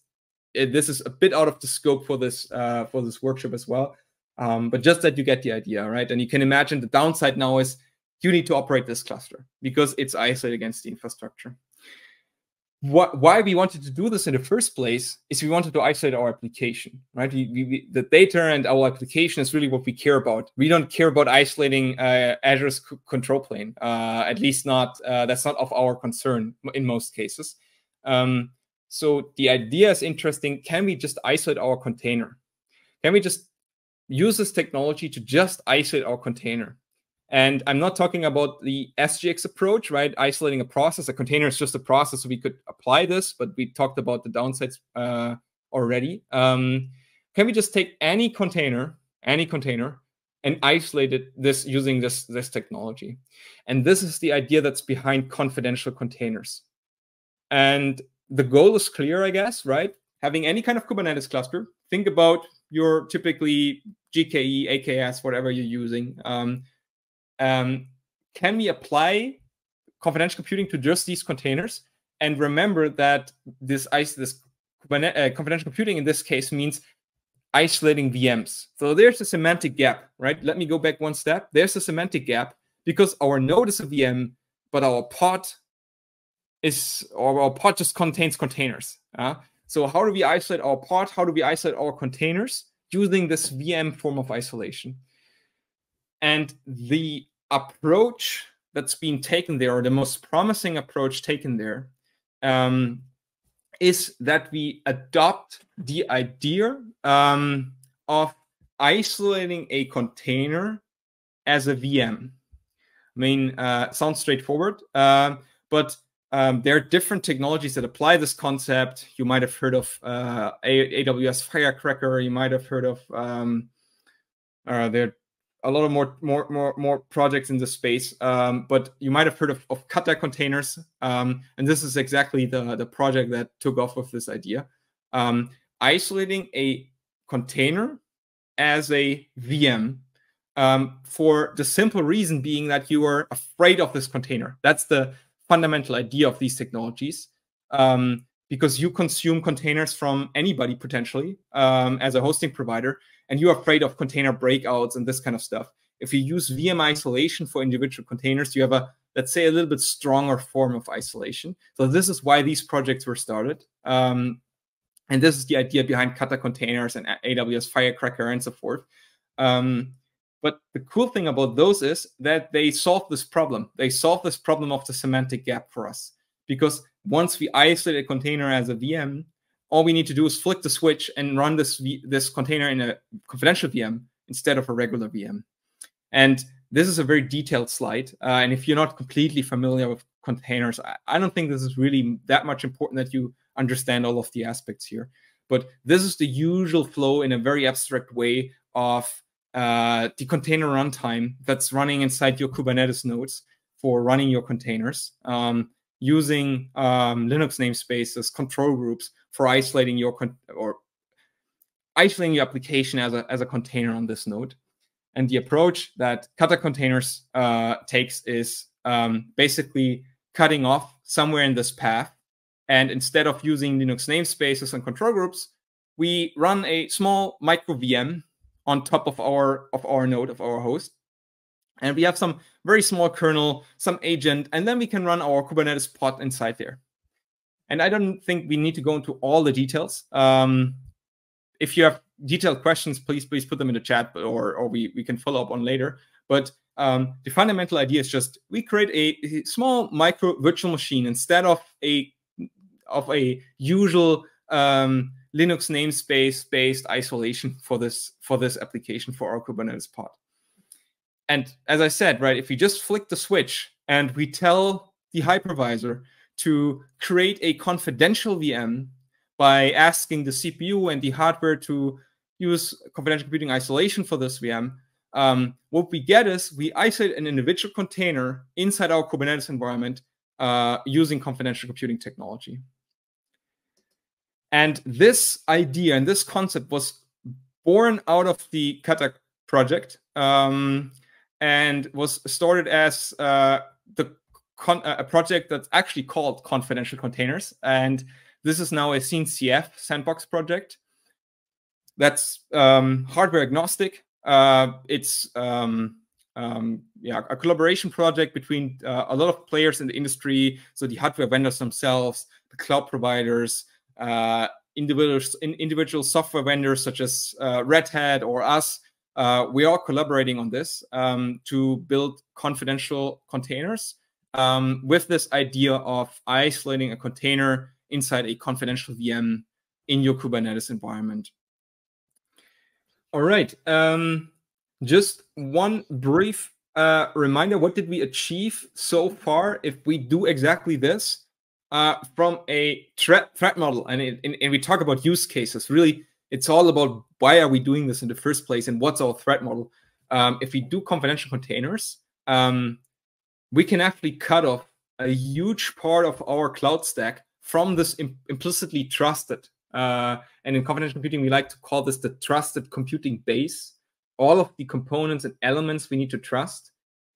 B: it, this is a bit out of the scope for this uh, for this workshop as well. Um, but just that you get the idea, right? And you can imagine the downside now is you need to operate this cluster because it's isolated against the infrastructure what, why we wanted to do this in the first place is we wanted to isolate our application, right? We, we, the data and our application is really what we care about. We don't care about isolating uh, Azure's control plane, uh, at least not, uh, that's not of our concern in most cases. Um, so the idea is interesting. Can we just isolate our container? Can we just use this technology to just isolate our container? And I'm not talking about the SGX approach, right? Isolating a process. A container is just a process. So we could apply this, but we talked about the downsides uh, already. Um, can we just take any container, any container, and isolate it this using this, this technology? And this is the idea that's behind confidential containers. And the goal is clear, I guess, right? Having any kind of Kubernetes cluster, think about your typically GKE, AKS, whatever you're using. Um, um, can we apply confidential computing to just these containers? And remember that this this uh, confidential computing in this case means isolating VMs. So there's a semantic gap, right? Let me go back one step. There's a semantic gap because our node is a VM, but our pod is or our pod just contains containers. Uh? So how do we isolate our pod? How do we isolate our containers? using this VM form of isolation. And the approach that's been taken there, or the most promising approach taken there, um, is that we adopt the idea um, of isolating a container as a VM. I mean, uh, sounds straightforward, uh, but um, there are different technologies that apply this concept. You might have heard of uh, AWS Firecracker. You might have heard of um, uh, there a lot of more more more more projects in the space. Um, but you might have heard of, of Kata containers, um, and this is exactly the the project that took off with this idea. Um, isolating a container as a VM um, for the simple reason being that you are afraid of this container. That's the fundamental idea of these technologies. Um, because you consume containers from anybody potentially um, as a hosting provider, and you're afraid of container breakouts and this kind of stuff. If you use VM isolation for individual containers, you have a, let's say, a little bit stronger form of isolation. So this is why these projects were started. Um, and this is the idea behind Kata containers and AWS Firecracker and so forth. Um, but the cool thing about those is that they solve this problem. They solve this problem of the semantic gap for us. Because once we isolate a container as a VM, all we need to do is flick the switch and run this this container in a confidential VM instead of a regular VM. And this is a very detailed slide. Uh, and if you're not completely familiar with containers, I, I don't think this is really that much important that you understand all of the aspects here. But this is the usual flow in a very abstract way of uh, the container runtime that's running inside your Kubernetes nodes for running your containers. Um, using um, Linux namespaces, control groups for isolating your or isolating your application as a, as a container on this node. And the approach that Kata containers uh, takes is um, basically cutting off somewhere in this path. And instead of using Linux namespaces and control groups, we run a small micro VM on top of our of our node of our host and we have some very small kernel, some agent, and then we can run our Kubernetes pod inside there. And I don't think we need to go into all the details. Um, if you have detailed questions, please please put them in the chat, or or we we can follow up on later. But um, the fundamental idea is just we create a, a, small micro virtual machine instead of a of a usual um, Linux namespace based isolation for this for this application for our Kubernetes pod. And as I said, right, if we just flick the switch and we tell the hypervisor to create a confidential VM by asking the CPU and the hardware to use confidential computing isolation for this VM, um, what we get is we isolate an individual container inside our Kubernetes environment uh, using confidential computing technology. And this idea and this concept was born out of the Kata project. Um, and was started as uh, the uh, a project that's actually called Confidential Containers, and this is now a CNCF sandbox project. That's um, hardware agnostic. Uh, it's um, um, yeah, a collaboration project between uh, a lot of players in the industry, so the hardware vendors themselves, the cloud providers, uh, individual individual software vendors such as uh, Red Hat or us, uh, we are collaborating on this um, to build confidential containers um, with this idea of isolating a container inside a confidential VM in your Kubernetes environment. All right. Um, just one brief uh, reminder. What did we achieve so far if we do exactly this uh, from a threat, threat model? And, it, and, and we talk about use cases, really it's all about why are we doing this in the first place and what's our threat model. Um, if we do confidential containers, um, we can actually cut off a huge part of our cloud stack from this Im implicitly trusted. Uh, and in confidential computing, we like to call this the trusted computing base. All of the components and elements we need to trust.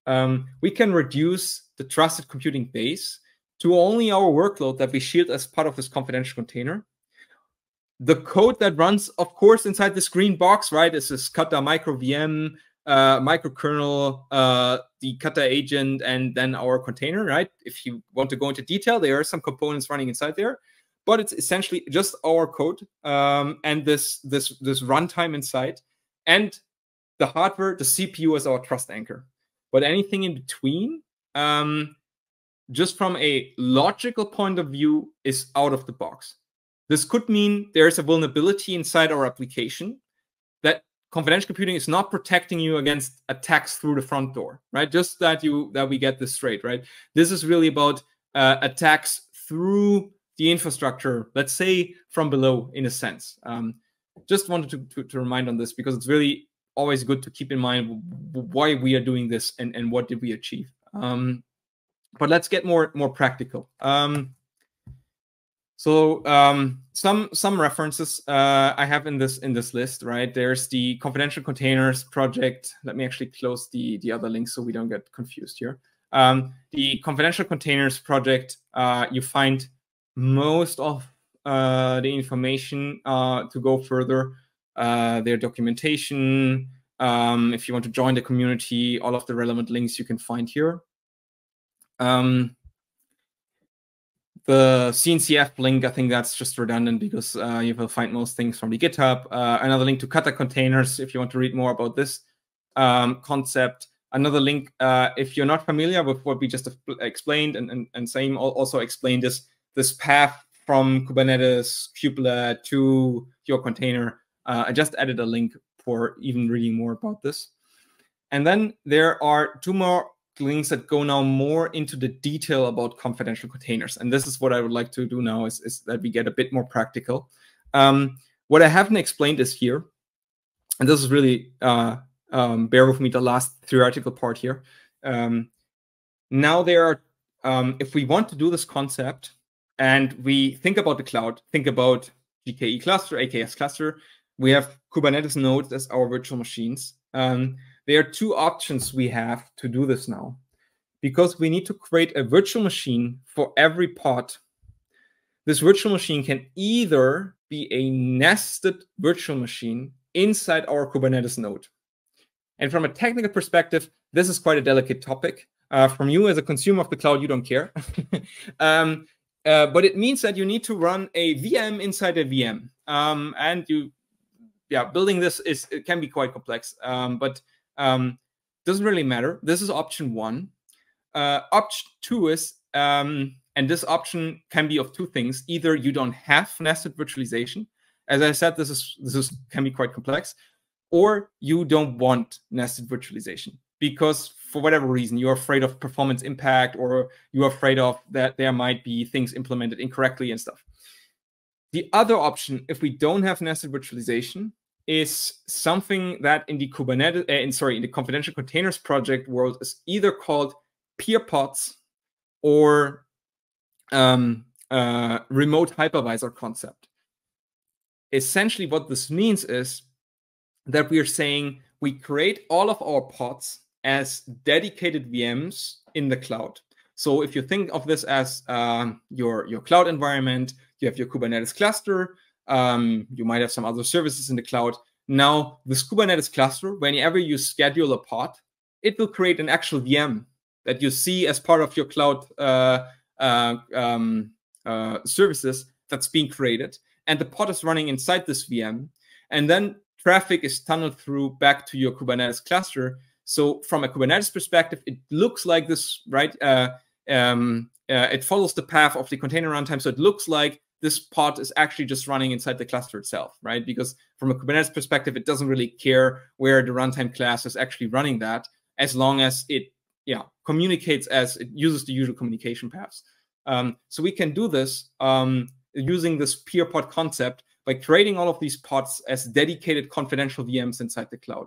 B: Um, we can reduce the trusted computing base to only our workload that we shield as part of this confidential container the code that runs, of course, inside this green box, right, is this Kata micro VM, uh, microkernel, uh, the Kata agent, and then our container, right? If you want to go into detail, there are some components running inside there. but it's essentially just our code um, and this this this runtime inside, and the hardware, the CPU as our trust anchor. But anything in between, um, just from a logical point of view, is out of the box. This could mean there's a vulnerability inside our application that confidential computing is not protecting you against attacks through the front door, right? Just that you that we get this straight, right? This is really about uh, attacks through the infrastructure, let's say from below, in a sense. Um, just wanted to, to, to remind on this because it's really always good to keep in mind why we are doing this and, and what did we achieve. Um, but let's get more more practical. Um, so um, some some references uh, I have in this in this list, right? There's the confidential containers project. Let me actually close the the other link so we don't get confused here. Um, the confidential containers project, uh, you find most of uh, the information uh, to go further, uh, their documentation. Um, if you want to join the community, all of the relevant links you can find here. Um, the CNCF link, I think that's just redundant because uh, you will find most things from the GitHub. Uh, another link to Kata containers if you want to read more about this um, concept. Another link, uh, if you're not familiar with what we just explained, and, and, and Saiyam also explained this, this path from Kubernetes, kubelet to your container. Uh, I just added a link for even reading more about this. And then there are two more links that go now more into the detail about confidential containers. And this is what I would like to do now is, is that we get a bit more practical. Um, what I haven't explained is here, and this is really, uh, um, bear with me, the last theoretical part here. Um, now there are, um, if we want to do this concept and we think about the cloud, think about GKE cluster, AKS cluster, we have Kubernetes nodes as our virtual machines. Um, there are two options we have to do this now because we need to create a virtual machine for every pod. This virtual machine can either be a nested virtual machine inside our Kubernetes node. And from a technical perspective, this is quite a delicate topic. Uh, from you as a consumer of the cloud, you don't care. um, uh, but it means that you need to run a VM inside a VM. Um, and you, yeah, building this is it can be quite complex. Um, but um, doesn't really matter. This is option one. Uh, option two is, um, and this option can be of two things. Either you don't have nested virtualization. As I said, this is this is can be quite complex, or you don't want nested virtualization because for whatever reason you're afraid of performance impact or you're afraid of that there might be things implemented incorrectly and stuff. The other option, if we don't have nested virtualization, is something that in the Kubernetes, uh, in sorry, in the confidential containers project world is either called peer pods or um, uh, remote hypervisor concept. Essentially, what this means is that we are saying we create all of our pods as dedicated VMs in the cloud. So if you think of this as um, your your cloud environment, you have your Kubernetes cluster, um, you might have some other services in the cloud. Now, this Kubernetes cluster, whenever you schedule a pod, it will create an actual VM that you see as part of your cloud uh, uh, um, uh, services that's being created. And the pod is running inside this VM. And then traffic is tunneled through back to your Kubernetes cluster. So, from a Kubernetes perspective, it looks like this, right? Uh, um, uh, it follows the path of the container runtime. So, it looks like this pod is actually just running inside the cluster itself, right? Because from a Kubernetes perspective, it doesn't really care where the runtime class is actually running that, as long as it, yeah, communicates as it uses the usual communication paths. Um, so we can do this um, using this peer pod concept by creating all of these pods as dedicated confidential VMs inside the cloud.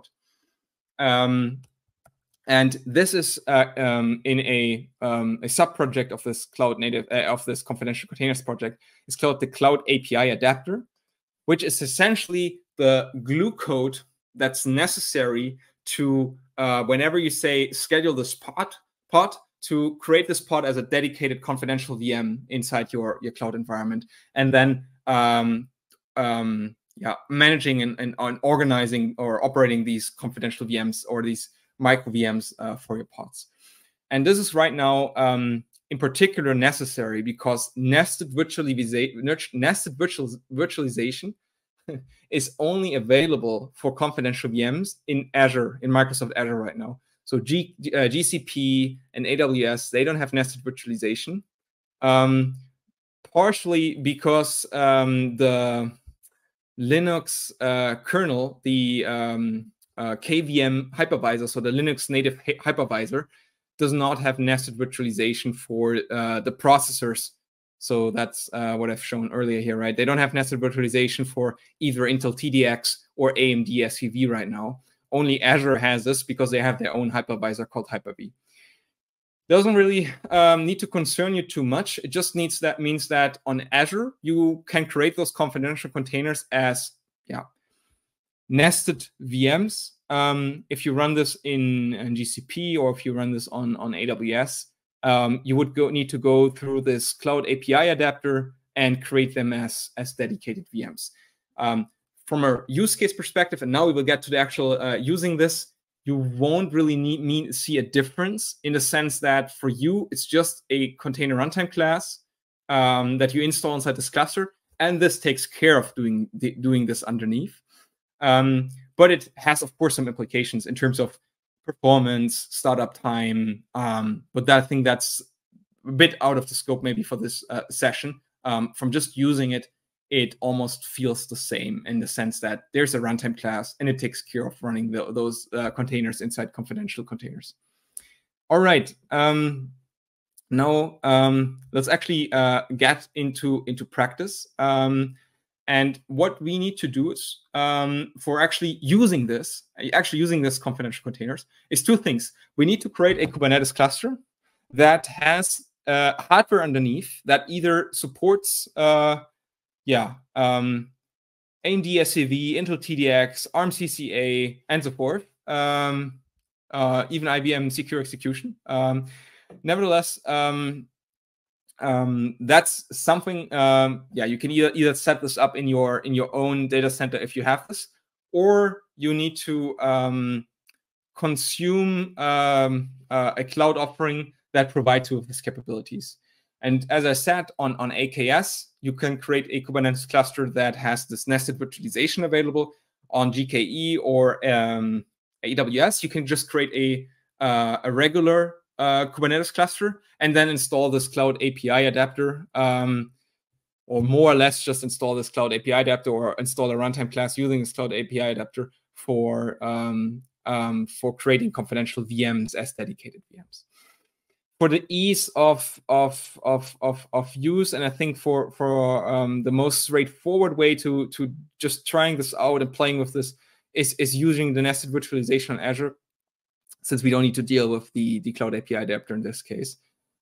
B: Um, and this is uh, um, in a um, a sub project of this cloud native uh, of this confidential containers project. It's called the Cloud API Adapter, which is essentially the glue code that's necessary to uh, whenever you say schedule this pod pod to create this pod as a dedicated confidential VM inside your your cloud environment, and then um, um, yeah, managing and, and, and organizing or operating these confidential VMs or these micro VMs uh, for your pods. And this is right now um, in particular necessary because nested, virtualiza- nested virtual virtualization is only available for confidential VMs in Azure, in Microsoft Azure right now. So G, uh, GCP and AWS, they don't have nested virtualization. Um, partially because um, the Linux uh, kernel, the um, uh, KVM hypervisor, so the Linux native hypervisor, does not have nested virtualization for uh, the processors. So that's uh, what I've shown earlier here, right? They don't have nested virtualization for either Intel TDX or AMD SEV right now. Only Azure has this because they have their own hypervisor called Hyper-V. Doesn't really um, need to concern you too much. It just needs that means that on Azure you can create those confidential containers as yeah nested VMs. Um, if you run this in, in, GCP or if you run this on on AWS, um, you would go need to go through this Cloud API adapter and create them as as dedicated VMs. Um, from a use case perspective, and now we will get to the actual uh, using this, you won't really need see a difference in the sense that for you it's just a container runtime class um, that you install inside this cluster, and this takes care of doing the, doing this underneath. Um, but it has, of course, some implications in terms of performance, startup time. Um, but that, I think that's a bit out of the scope maybe for this uh, session. Um, from just using it, it almost feels the same in the sense that there's a runtime class and it takes care of running the, those uh, containers inside confidential containers. All right. Um, now um, let's actually uh, get into into practice. Um, and what we need to do is um, for actually using this, actually using this confidential containers, is two things. We need to create a Kubernetes cluster that has uh, hardware underneath that either supports uh, yeah, um, AMD SEV, Intel TDX, ARM CCA, and so forth. Um, uh, even IBM Secure Execution. Um, nevertheless, um, that's something. Um, yeah, you can either either set this up in your in your own data center if you have this, or you need to um, consume um, uh, a cloud offering that provides you with these capabilities. And as I said, on, on AKS, you can create a Kubernetes cluster that has this nested virtualization available. On GKE or um, AWS, you can just create a, uh, a regular uh, Kubernetes cluster and then install this Cloud API adapter, um, or more or less just install this Cloud API adapter or install a runtime class using this Cloud API adapter for um, um, for creating confidential VMs as dedicated VMs for the ease of of of of, of use and i think for for um, the most straightforward way to to just trying this out and playing with this is is using the nested virtualization on azure since we don't need to deal with the the cloud api adapter in this case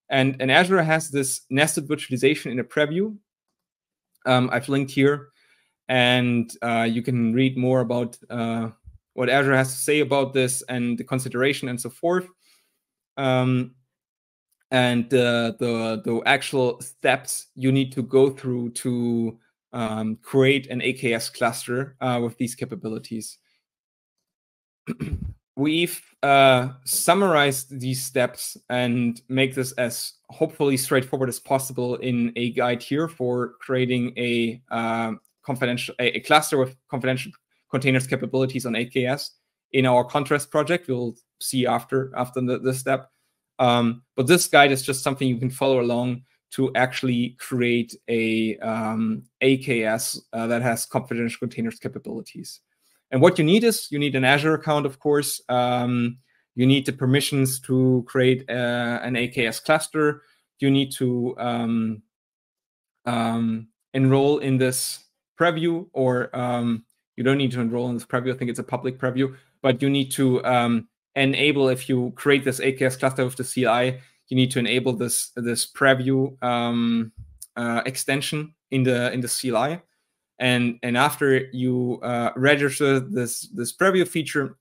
B: and and azure has this nested virtualization in a preview um, i've linked here and uh, you can read more about uh, what azure has to say about this and the consideration and so forth um, and the the the actual steps you need to go through to um, create an AKS cluster uh, with these capabilities. We've uh, summarized these steps and make this as hopefully straightforward as possible in a guide here for creating a uh, confidential a, a, cluster with confidential containers capabilities on AKS in our contrast project. We'll see after after the, the step. Um, but this guide is just something you can follow along to actually create a um, AKS uh, that has confidential containers capabilities. And what you need is you need an Azure account, of course. Um, you need the permissions to create uh, an AKS cluster. You need to um, um, enroll in this preview, or um, you don't need to enroll in this preview. I think it's a public preview, but you need to um, enable if you create this AKS cluster with the CLI, you need to enable this this preview um, uh, extension in the in the CLI, and and after you uh, register this this preview feature,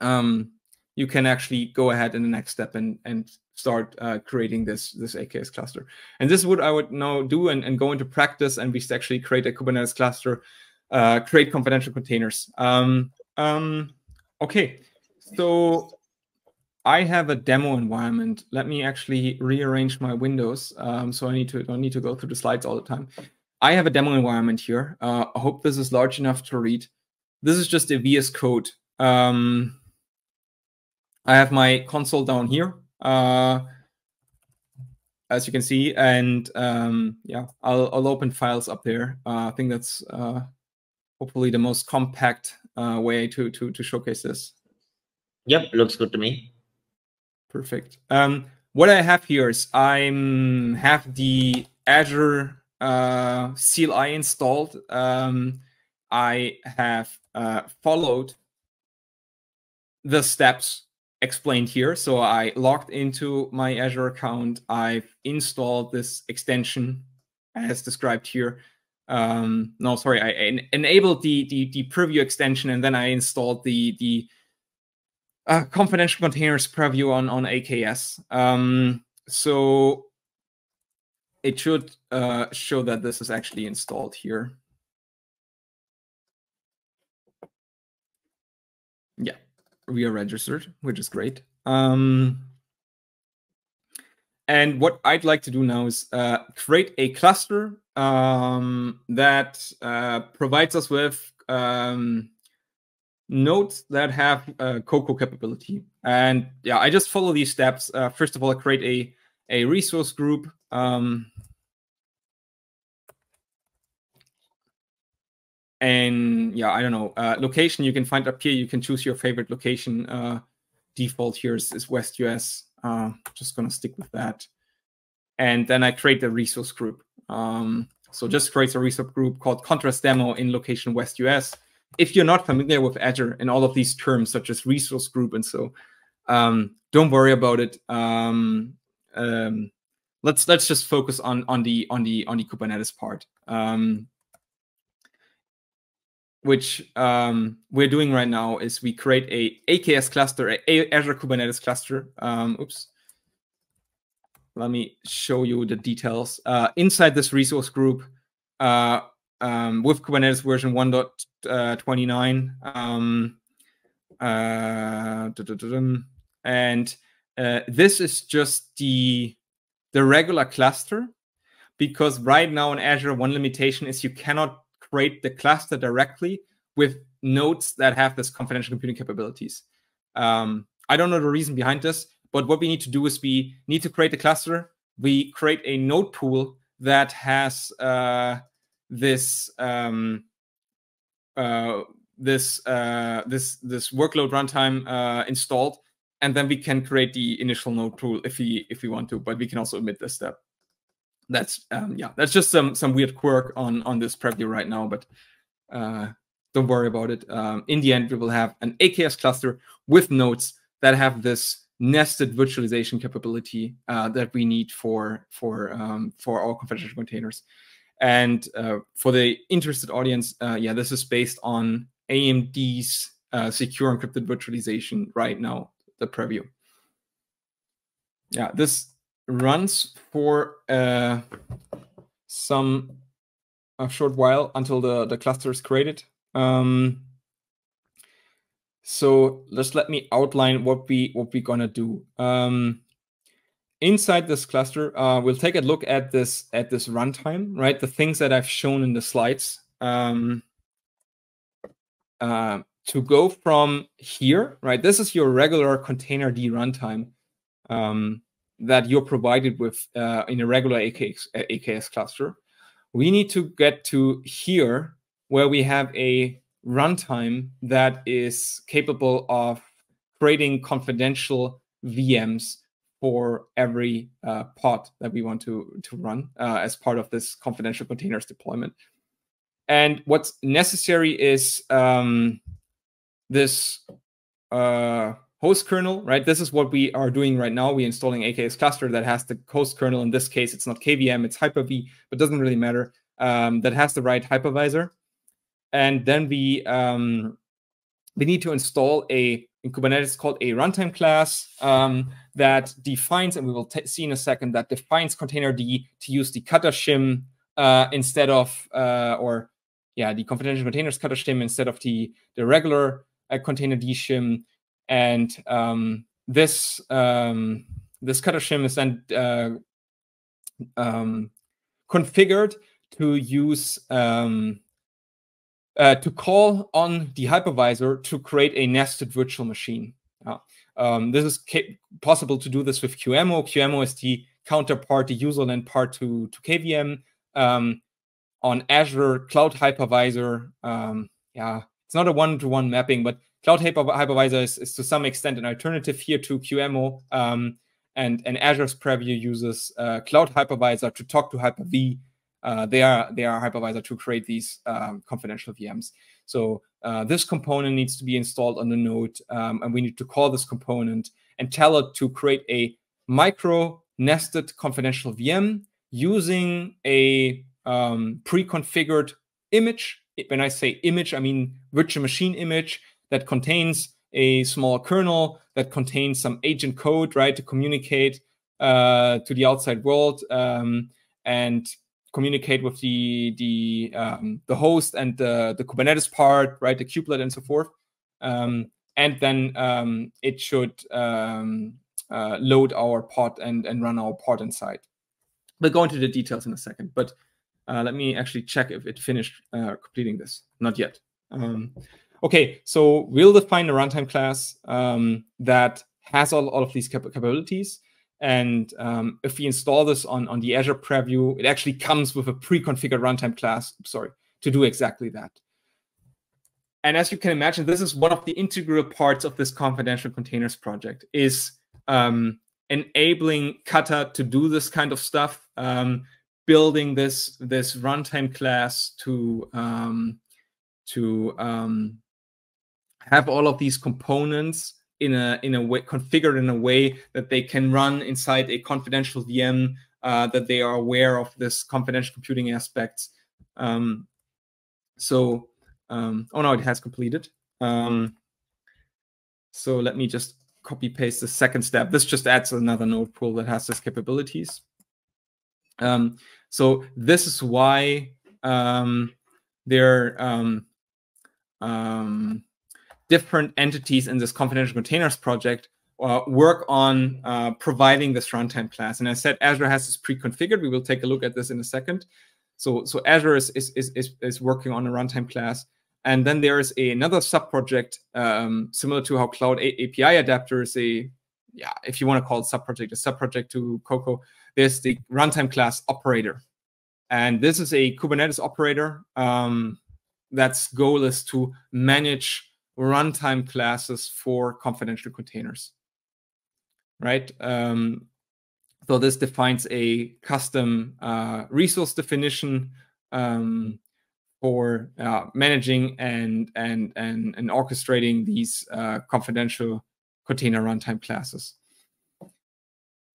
B: um, you can actually go ahead in the next step and and start uh, creating this this AKS cluster. And this is what I would now do and, and go into practice and we actually create a Kubernetes cluster, uh, create confidential containers. Um, um, okay, so I have a demo environment. Let me actually rearrange my windows. Um, so I need to don't need to go through the slides all the time. I have a demo environment here. Uh, I hope this is large enough to read. This is just a VS Code. Um, I have my console down here, uh, as you can see, and um, yeah, I'll, I'll, open files up there. Uh, I think that's uh, hopefully the most compact uh, way to to to showcase this.
A: Yep, looks good to me.
B: Perfect. Um, what I have here is I have the Azure uh, CLI installed. Um, I have uh, followed the steps explained here. So I logged into my Azure account. I've installed this extension as described here. Um, no, sorry, I en enabled the, the, the preview extension and then I installed the the uh, confidential containers preview on on AKS. Um, so it should uh, show that this is actually installed here. Yeah, we are registered, which is great. Um, and what I'd like to do now is uh, create a cluster um, that uh, provides us with um, nodes that have uh, CoCo capability. And yeah, I just follow these steps. Uh, first of all, I create a, a resource group. Um, and yeah, I don't know, uh, location you can find up here. You can choose your favorite location. Uh, default here is, is West US. Uh, just gonna stick with that. And then I create the resource group. Um, so just creates a resource group called contrast demo in location West US if you're not familiar with Azure and all of these terms, such as resource group and so, um, don't worry about it. Um, um, let's let's just focus on on the on the on the Kubernetes part, um, which um, we're doing right now is we create a AKS cluster, a Azure Kubernetes cluster. Um, oops. Let me show you the details. Uh, inside this resource group, uh, um, with Kubernetes version 1.29. Um, uh, and uh, this is just the the regular cluster because right now in Azure, one limitation is you cannot create the cluster directly with nodes that have this confidential computing capabilities. Um, I don't know the reason behind this, but what we need to do is we need to create a cluster. We create a node pool that has uh, this um, uh, this uh, this this workload runtime uh, installed, and then we can create the initial node pool if we if we want to. But we can also omit this step. That's um, yeah, that's just some some weird quirk on on this preview right now, but uh, don't worry about it. Um, in the end, we will have an AKS cluster with nodes that have this nested virtualization capability uh, that we need for for um, for our confidential containers. And uh, for the interested audience, uh, yeah, this is based on AMD's uh, secure encrypted virtualization right now, the preview. Yeah, this runs for uh, some a short while until the, the cluster is created. Um, so just let me outline what we what we're gonna do. Um, inside this cluster, uh, we'll take a look at this at this runtime, right? The things that I've shown in the slides. Um, uh, to go from here, right? This is your regular containerd runtime um, that you're provided with uh, in a regular AKS, AKS cluster. We need to get to here where we have a runtime that is capable of creating confidential VMs for every uh, pod that we want to, to run uh, as part of this confidential containers deployment. And what's necessary is um, this uh, host kernel, right? This is what we are doing right now. We're installing AKS cluster that has the host kernel. In this case, it's not KVM, it's Hyper-V, but doesn't really matter. Um, that has the right hypervisor. And then we um, we need to install a in Kubernetes called a runtime class um, that defines, and we will see in a second, that defines containerd to use the kata shim uh, instead of, uh, or yeah, the confidential containers kata shim instead of the, the regular uh, containerd shim. And um, this um, this kata shim is then uh, um, configured to use um, uh, to call on the hypervisor to create a nested virtual machine. Uh, um, this is possible to do this with QEMU. QEMU is the counterpart, the userland part to, to KVM. Um, on Azure Cloud Hypervisor, um, yeah, it's not a one-to-one mapping, but Cloud Hypervisor is, is, to some extent an alternative here to QEMU. Um, and, and Azure's Preview uses uh, Cloud Hypervisor to talk to Hyper-V. Uh, they are they are hypervisor to create these um, confidential VMs. So uh, this component needs to be installed on the node, um, and we need to call this component and tell it to create a micro nested confidential VM using a um, pre-configured image. When I say image, I mean virtual machine image that contains a small kernel that contains some agent code, right, to communicate uh, to the outside world um, and communicate with the the um, the host and the the Kubernetes part, right, the kubelet and so forth. Um, and then um, it should um, uh, load our pod and and run our pod inside. We'll go into the details in a second, but uh, let me actually check if it finished uh, completing this. Not yet. Um, okay, so we'll define a runtime class um, that has all, all of these cap capabilities. And um, if we install this on, on the Azure Preview, it actually comes with a pre-configured runtime class, sorry, to do exactly that. And as you can imagine, this is one of the integral parts of this confidential containers project is um, enabling Kata to do this kind of stuff, um, building this this runtime class to um, to um, have all of these components in a in a way configured in a way that they can run inside a confidential VM uh, that they are aware of this confidential computing aspects. Um, so um, oh no, it has completed. Um, so let me just copy paste the second step. This just adds another node pool that has these capabilities. Um, so this is why um, there um, um, different entities in this confidential containers project uh, work on uh, providing this runtime class. And I said Azure has this pre-configured. We will take a look at this in a second. So, so Azure is, is, is, is working on a runtime class. And then there is a, another subproject um, similar to how Cloud a API Adapter is a, yeah, if you want to call it sub-project, a sub-project to CoCo. There's the runtime class operator. And this is a Kubernetes operator um, that's goal is to manage runtime classes for confidential containers, right? Um, so this defines a custom uh, resource definition um, for uh, managing and, and and and orchestrating these uh, confidential container runtime classes.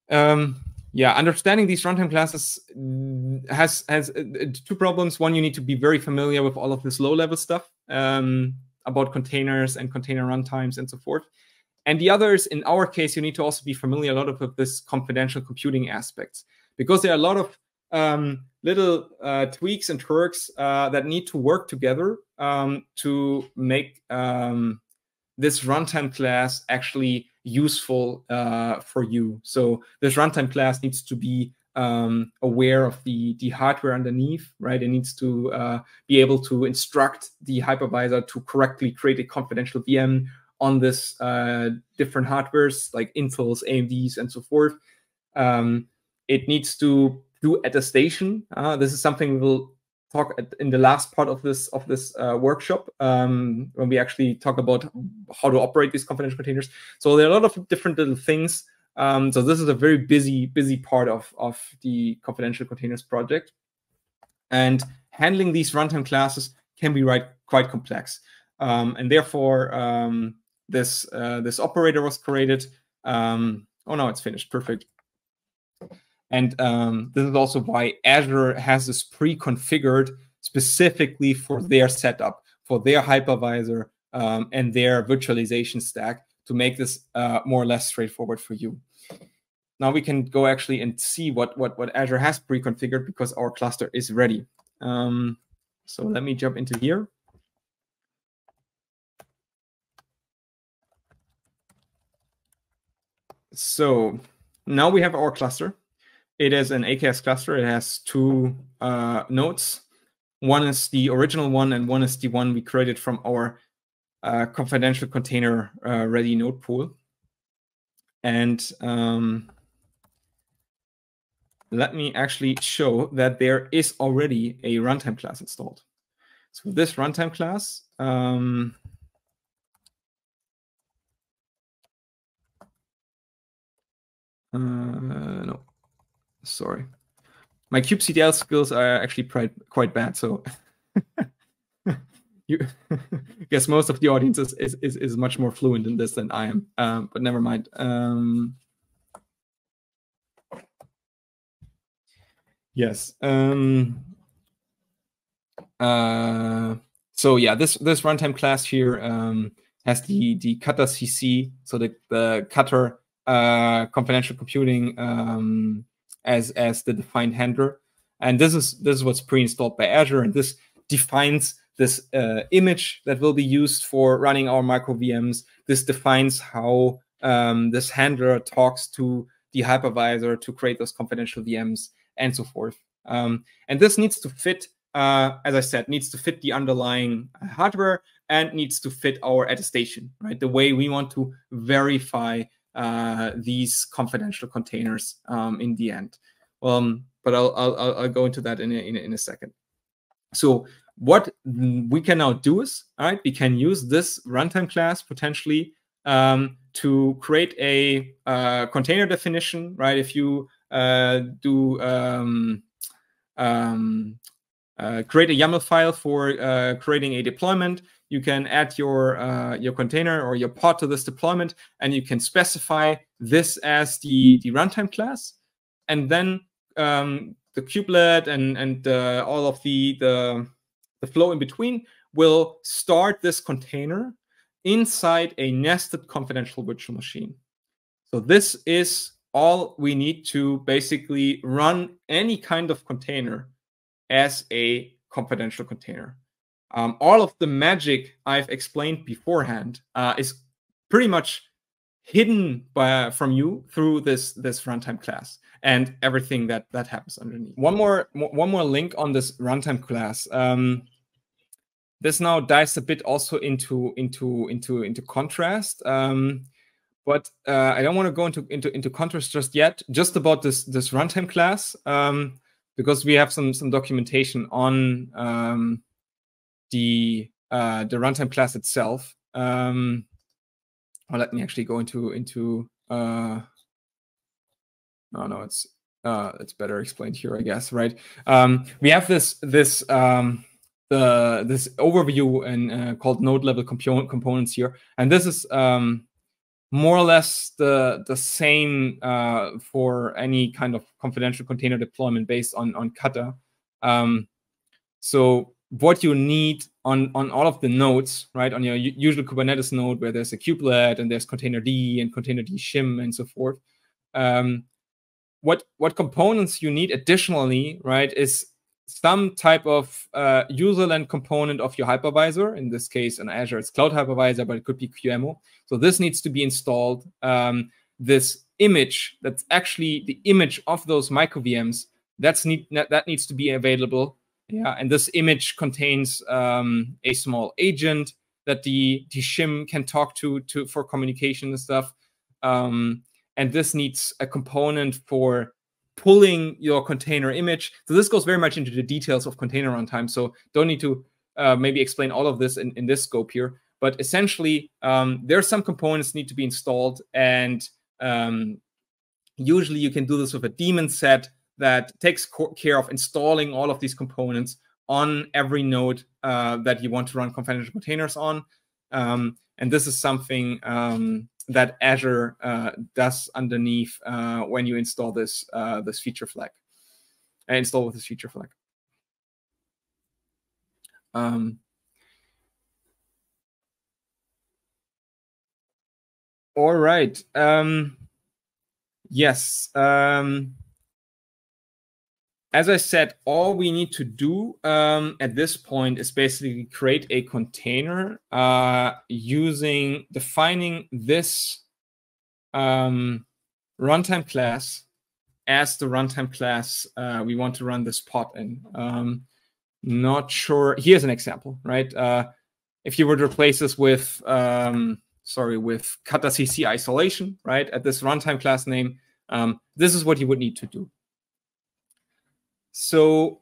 B: Um, yeah, understanding these runtime classes has has uh, two problems. One, you need to be very familiar with all of this low-level stuff um, about containers and container runtimes and so forth. And the others, in our case, you need to also be familiar a lot of with this confidential computing aspects because there are a lot of um, little uh, tweaks and quirks uh, that need to work together um, to make um, this runtime class actually useful uh, for you. So this runtime class needs to be um, aware of the, the hardware underneath, right? It needs to uh, be able to instruct the hypervisor to correctly create a confidential VM on this uh, different hardwares like Intels, AMDs, and so forth. Um, it needs to do attestation. Uh, this is something we will talk in the last part of this of this uh, workshop um, when we actually talk about how to operate these confidential containers. So there are a lot of different little things. Um, so this is a very busy busy part of of the confidential containers project, and handling these runtime classes can be right quite complex, um, and therefore um, this uh, this operator was created. Um, oh no, it's finished. Perfect. And um, this is also why Azure has this pre-configured specifically for their setup, for their hypervisor um, and their virtualization stack to make this uh, more or less straightforward for you. Now we can go actually and see what, what, what Azure has pre-configured because our cluster is ready. Um, so let me jump into here. So now we have our cluster. It is an AKS cluster. It has two uh, nodes. One is the original one, and one is the one we created from our uh, confidential container uh, ready node pool. And um, let me actually show that there is already a runtime class installed. So this runtime class, um, uh, no, sorry. My kubectl skills are actually quite, bad, so you guess most of the audience is, is, is, is, much more fluent in this than I am, um, but never mind. Um, yes. Um, uh, so yeah, this this runtime class here um, has the the Kata CC, so the the Kata uh, confidential computing um, as as the defined handler, and this is this is what's pre-installed by Azure, and this defines this uh, image that will be used for running our micro VMs. This defines how um, this handler talks to the hypervisor to create those confidential VMs and so forth. Um, and this needs to fit uh, as I said, needs to fit the underlying hardware and needs to fit our attestation, right? The way we want to verify uh, these confidential containers um, in the end. Um, but I'll, I'll, I'll go into that in a, in a, in a second. So what we can now do is, all right, we can use this runtime class potentially um, to create a uh, container definition, right? If you uh, do um, um, uh, create a YAML file for uh, creating a deployment. You can add your uh, your container or your pod to this deployment, and you can specify this as the the runtime class, and then um, the kubelet and and uh, all of the, the the flow in between will start this container inside a nested confidential virtual machine. So this is all we need to basically run any kind of container as a confidential container. Um, all of the magic I've explained beforehand uh, is pretty much hidden by, from you through this this runtime class and everything that that happens underneath. One more one more link on this runtime class. Um, this now dives a bit also into into into into contrast. Um, but uh, I don't want to go into, into into contrast just yet. Just about this this runtime class. Um, because we have some some documentation on um, the uh, the runtime class itself. Um, well, let me actually go into into. Uh, no, no, it's uh, it's better explained here, I guess. Right? Um, we have this this um, the this overview and uh, called node level component components here, and this is um, more or less the the same uh, for any kind of confidential container deployment based on on Kata. Um, so what you need on on all of the nodes, right, on your usual Kubernetes node where there's a kubelet and there's containerd and containerd shim and so forth. Um, what what components you need additionally, right, is some type of uh, userland component of your hypervisor. In this case, on Azure, it's Cloud Hypervisor, but it could be QEMU. So this needs to be installed. Um, this image that's actually the image of those micro VMs that's need that needs to be available. Yeah, and this image contains um, a small agent that the the shim can talk to to for communication and stuff. Um, and this needs a component for pulling your container image. So this goes very much into the details of container runtime. So don't need to uh, maybe explain all of this in, in this scope here. But essentially, um, there are some components need to be installed, and um, usually you can do this with a daemon set that takes care of installing all of these components on every node uh, that you want to run confidential containers on. Um, and this is something um, that Azure uh, does underneath uh, when you install this uh, this feature flag. I install with this feature flag. Um, all right. Um, yes. As I said, all we need to do um, at this point is basically create a container uh, using defining this um, runtime class as the runtime class uh, we want to run this pod in. Um, not sure. Here's an example, right? Uh, if you were to replace this with, um, sorry, with kata cc isolation, right, at this runtime class name, um, this is what you would need to do. So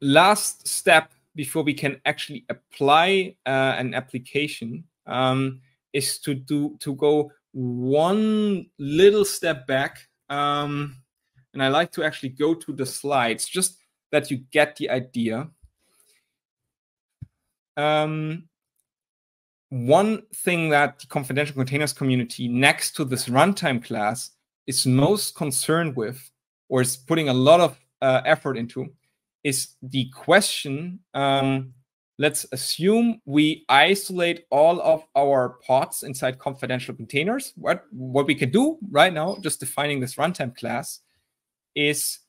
B: last step before we can actually apply uh, an application um, is to do to go one little step back. Um, and I like to actually go to the slides just that you get the idea. Um, one thing that the confidential containers community next to this runtime class is most concerned with or is putting a lot of uh, effort into is the question um, let's assume we isolate all of our pods inside confidential containers. What, what we can do right now, just defining this runtime class, is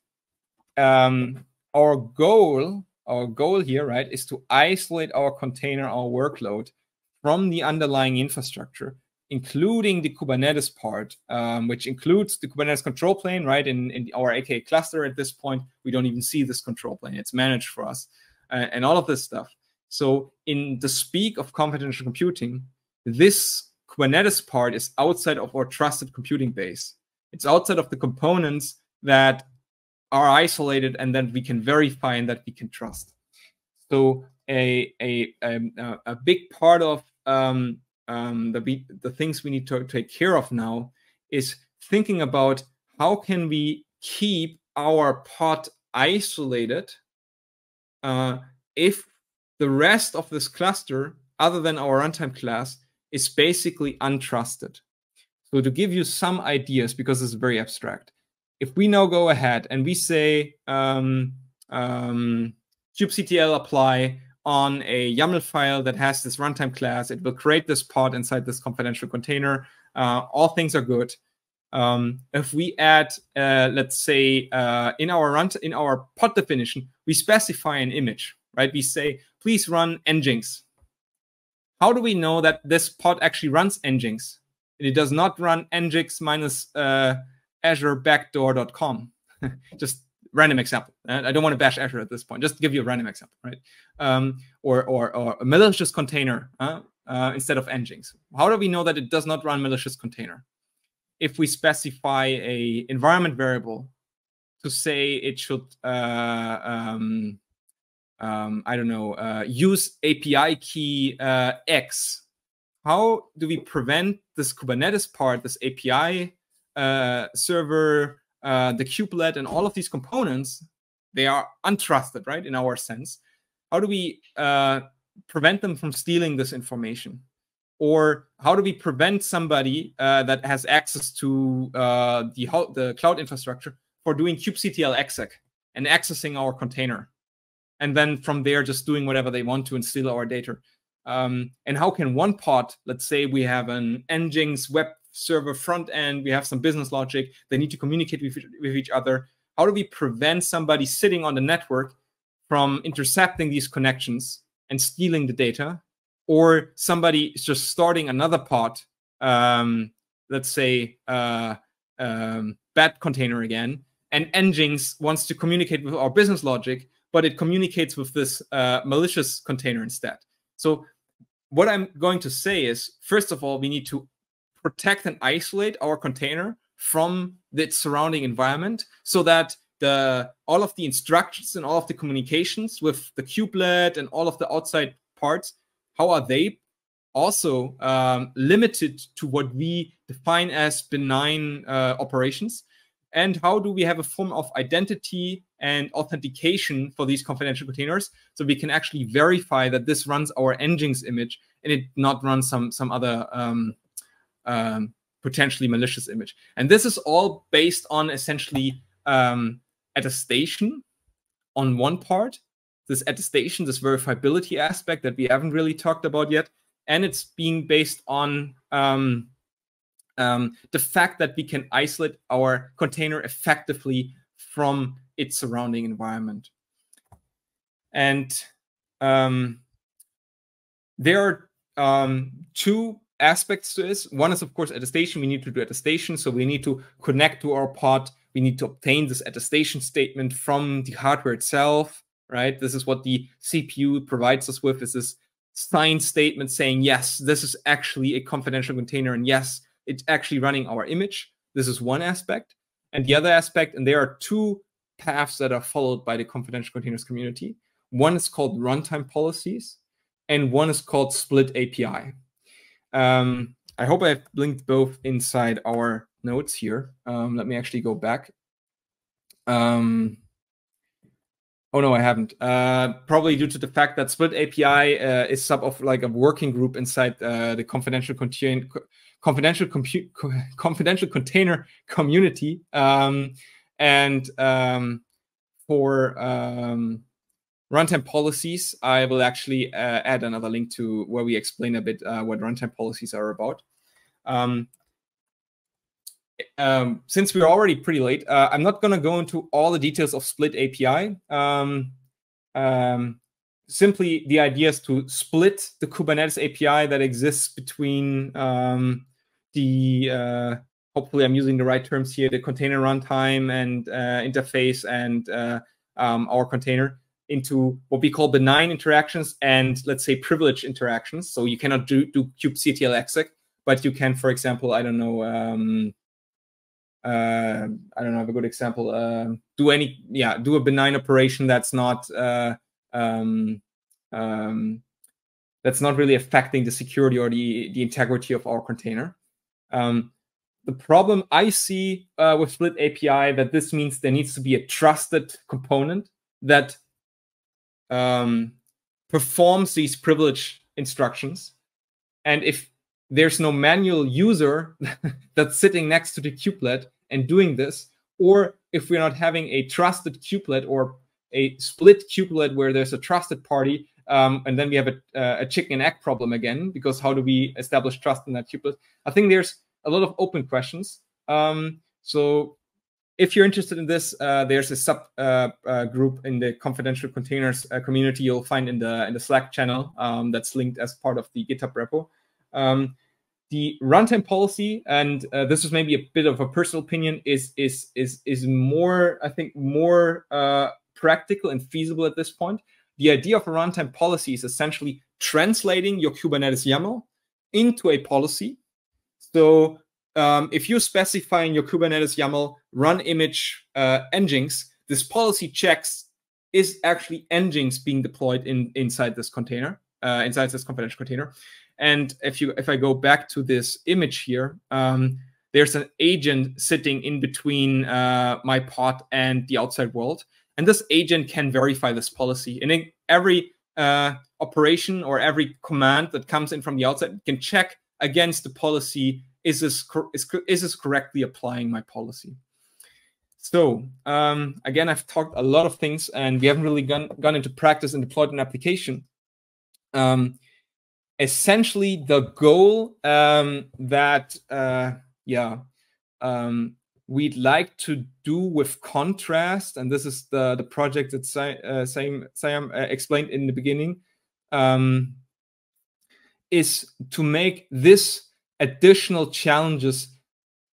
B: um, our goal, our goal here, right, is to isolate our container, our workload from the underlying infrastructure, including the Kubernetes part, um, which includes the Kubernetes control plane, right? In, in our AKS cluster at this point, we don't even see this control plane. It's managed for us uh, and all of this stuff. So in the speak of confidential computing, this Kubernetes part is outside of our trusted computing base. It's outside of the components that are isolated and then we can verify and that we can trust. So a a a, a big part of um, um, the the things we need to take care of now is thinking about how can we keep our pod isolated uh, if the rest of this cluster, other than our runtime class, is basically untrusted. So to give you some ideas, because it's very abstract, if we now go ahead and we say um, um, kubectl apply on a YAML file that has this runtime class, it will create this pod inside this confidential container. Uh, all things are good. Um, if we add, uh, let's say, uh, in our run in our pod definition, we specify an image, right? We say please run nginx. How do we know that this pod actually runs nginx? It does not run nginx minus uh, Azure backdoor.com. Just random example. I don't want to bash Azure at this point. Just to give you a random example, right? Um, or, or, or a malicious container uh, uh, instead of nginx. How do we know that it does not run malicious container? If we specify a environment variable to say it should uh, um, um, I don't know, uh, use API key uh, X. How do we prevent this Kubernetes part, this API uh, server, uh, the kubelet, and all of these components? They are untrusted, right, in our sense. How do we uh, prevent them from stealing this information? Or how do we prevent somebody uh, that has access to the, the cloud infrastructure for doing kubectl exec and accessing our container? and then from there just doing whatever they want to and steal our data. Um, and how can one pod, let's say we have an Nginx web server front end, we have some business logic, they need to communicate with, with each other. How do we prevent somebody sitting on the network from intercepting these connections and stealing the data? Or somebody is just starting another pod, um, let's say uh, um, bad container again, and nginx wants to communicate with our business logic, but it communicates with this uh, malicious container instead. So what I'm going to say is, first of all, we need to protect and isolate our container from its surrounding environment so that the all of the instructions and all of the communications with the kubelet and all of the outside parts, how are they also um, limited to what we define as benign uh, operations? And how do we have a form of identity and authentication for these confidential containers so we can actually verify that this runs our nginx image and it not run some some other um, um, potentially malicious image and this is all based on essentially um, attestation on one part this attestation this verifiability aspect that we haven't really talked about yet and it's being based on um, um, the fact that we can isolate our container effectively from its surrounding environment. And um, there are um, two aspects to this. One is, of course, attestation. We need to do attestation. So we need to connect to our pod. We need to obtain this attestation statement from the hardware itself, right? This is what the CPU provides us with, is this signed statement saying, yes, this is actually a confidential container. And yes, it's actually running our image. This is one aspect. And the other aspect, and there are two paths that are followed by the confidential containers community. One is called runtime policies, and one is called split API. Um, I hope I've linked both inside our notes here. Um, let me actually go back. Um, oh no, I haven't. Uh, probably due to the fact that Split API uh, is sub of like a working group inside uh, the confidential contain confidential compute confidential container community. Um, and um, for um, runtime policies, I will actually uh, add another link to where we explain a bit uh, what runtime policies are about. Um, um, since we're already pretty late, uh, I'm not going to go into all the details of Split API. Um, um, simply, the idea is to split the Kubernetes API that exists between um, the, uh, hopefully I'm using the right terms here, the container runtime and uh, interface and uh, um, our container into what we call benign interactions and let's say privileged interactions. So you cannot do, do kubectl exec, but you can, for example, I don't know, um, uh, I don't have a good example. Uh, do any, yeah, do a benign operation that's not uh, um, um, that's not really affecting the security or the the integrity of our container. Um, the problem I see uh, with Split API that this means there needs to be a trusted component that um, performs these privilege instructions. And if there's no manual user that's sitting next to the kubelet and doing this, or if we're not having a trusted kubelet or a split kubelet where there's a trusted party, um, and then we have a, uh, a chicken and egg problem again, because how do we establish trust in that kubelet? I think there's a lot of open questions. Um, so if you're interested in this, uh, there's a sub uh, uh, group in the confidential containers uh, community you'll find in the in the Slack channel um, that's linked as part of the GitHub repo. Um, the runtime policy, and uh, this is maybe a bit of a personal opinion, is is is is more I think more uh, practical and feasible at this point. The idea of a runtime policy is essentially translating your Kubernetes YAML into a policy. So um, if you specify in your Kubernetes YAML run image uh, Nginx, this policy checks is actually Nginx being deployed in inside this container, uh, inside this confidential container. And if you if I go back to this image here, um, there's an agent sitting in between uh, my pod and the outside world, and this agent can verify this policy. And in every uh, operation or every command that comes in from the outside can check against the policy is this is, is this correctly applying my policy? So um, again, I've talked a lot of things, and we haven't really gone gone into practice and deployed an application. Um, essentially, the goal um, that uh, yeah um, we'd like to do with contrast, and this is the the project that uh, Sam, Sam uh, explained in the beginning, um, is to make this additional challenges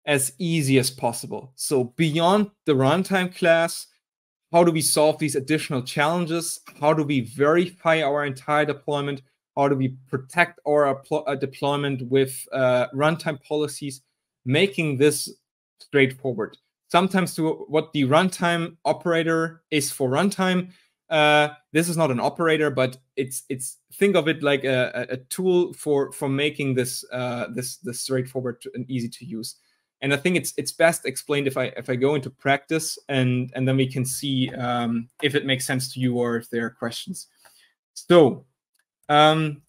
B: as easy as possible. So beyond the runtime class, how do we solve these additional challenges? How do we verify our entire deployment? How do we protect our uh, deployment with uh, runtime policies? Making this straightforward. Sometimes to what the runtime operator is for runtime, uh, this is not an operator, but it's it's think of it like a, a tool for for making this uh, this this straightforward and easy to use. And I think it's it's best explained if I if I go into practice and and then we can see um, if it makes sense to you or if there are questions. So, um,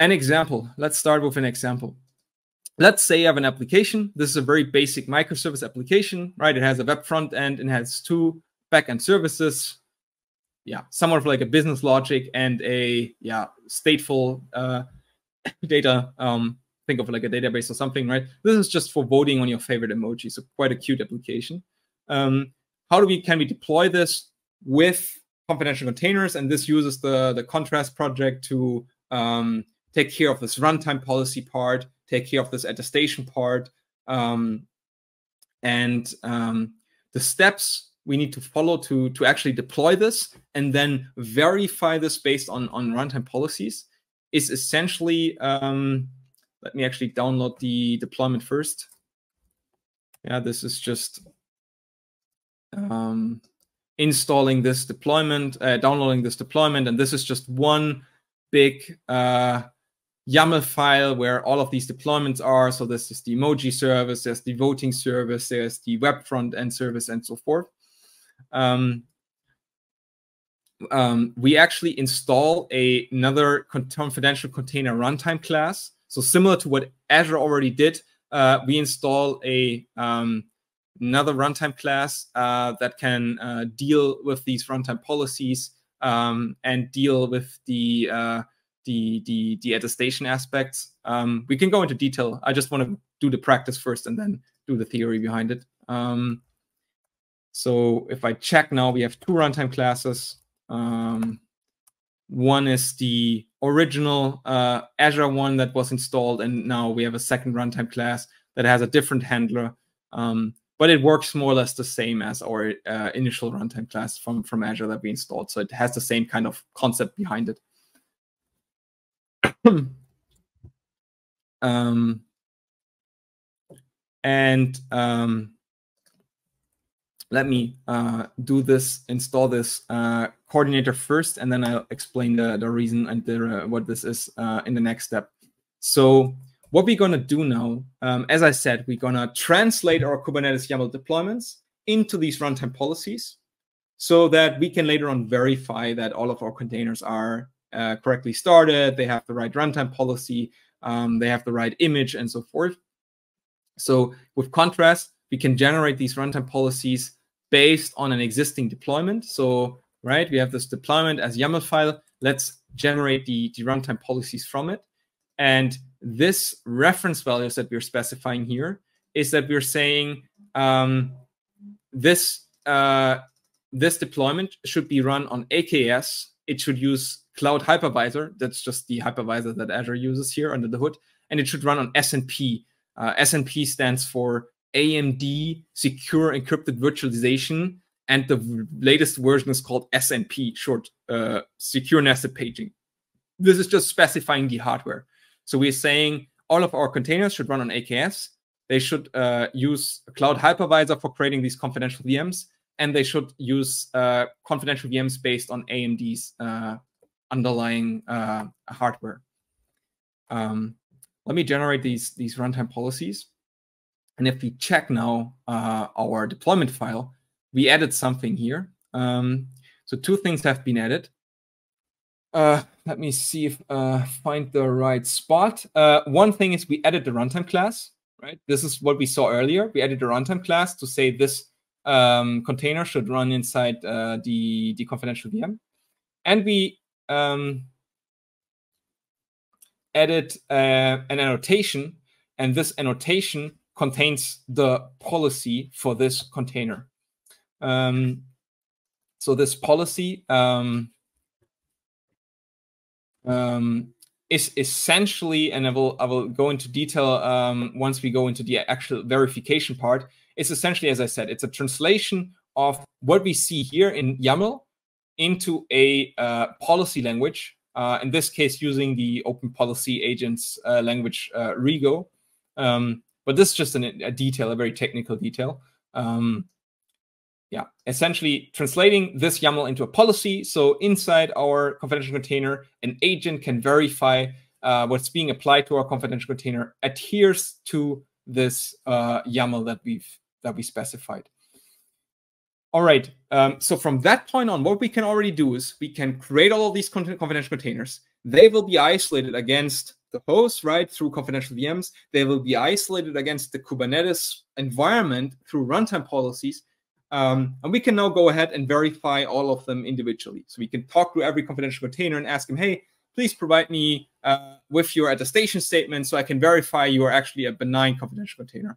B: an example. Let's start with an example. Let's say I have an application. This is a very basic microservice application, right? It has a web front end and has two backend services, yeah, somewhat of like a business logic and a yeah stateful uh, data. Um, think of like a database or something, right? This is just for voting on your favorite emoji, so quite a cute application. Um, how do we can we deploy this with confidential containers? And this uses the the contrast project to um, take care of this runtime policy part, take care of this attestation part, um, and um, the steps we need to follow to to actually deploy this and then verify this based on on runtime policies is essentially um, let me actually download the deployment first yeah this is just um, installing this deployment uh, downloading this deployment and this is just one big uh, YAML file where all of these deployments are. So this is the emoji service, there's the voting service, there's the web front end service, and so forth. Um, um, we actually install a, another confidential container runtime class. So similar to what Azure already did, uh, we install a um, another runtime class uh, that can uh, deal with these runtime policies um, and deal with the uh, the the the attestation aspects. Um, we can go into detail. I just want to do the practice first and then do the theory behind it. Um, so if I check now, we have two runtime classes. Um, one is the original uh, Azure one that was installed, and now we have a second runtime class that has a different handler. Um, but it works more or less the same as our uh, initial runtime class from, from Azure that we installed. So it has the same kind of concept behind it. um, and um, let me uh, do this, install this uh, coordinator first, and then I'll explain the, the reason and the, uh, what this is uh, in the next step. So what we're going to do now, um, as I said, we're going to translate our Kubernetes YAML deployments into these runtime policies so that we can later on verify that all of our containers are uh, correctly started, they have the right runtime policy, um, they have the right image, and so forth. So with contrast, we can generate these runtime policies based on an existing deployment. So, right, we have this deployment as YAML file. Let's generate the, the runtime policies from it. And this reference values that we're specifying here is that we're saying um, this uh, this deployment should be run on AKS. It should use Cloud Hypervisor. That's just the hypervisor that Azure uses here under the hood, and it should run on SNP. Uh, SNP stands for AMD Secure Encrypted Virtualization, and the latest version is called SNP, short uh, Secure Nested Paging. This is just specifying the hardware. So we're saying all of our containers should run on AKS. They should uh, use a Cloud Hypervisor for creating these confidential VMs, and they should use uh, confidential VMs based on AMD's uh, underlying uh, hardware. Um, let me generate these, these runtime policies. And if we check now uh, our deployment file, we added something here. Um, so two things have been added. Uh, let me see if uh, find the right spot. Uh, one thing is we added the runtime class, right? This is what we saw earlier. We added the runtime class to say this um, container should run inside uh, the, the confidential VM. And we um, added uh, an annotation, and this annotation contains the policy for this container. Um, so this policy um, um, is essentially, and I will I will go into detail um, once we go into the actual verification part. It's essentially, as I said, it's a translation of what we see here in YAML into a uh, policy language. Uh, in this case, using the Open Policy Agents uh, language uh, Rego. Um, but this is just an, a detail, a very technical detail. Um, yeah, essentially translating this YAML into a policy. So inside our confidential container, an agent can verify uh, what's being applied to our confidential container adheres to this uh, YAML that we've that we specified. All right. Um, so from that point on, what we can already do is we can create all of these confidential containers. They will be isolated against the host, right, through confidential VMs. They will be isolated against the Kubernetes environment through runtime policies. Um, and we can now go ahead and verify all of them individually. So we can talk to every confidential container and ask them, hey, please provide me uh, with your attestation statement so I can verify you are actually a benign confidential container.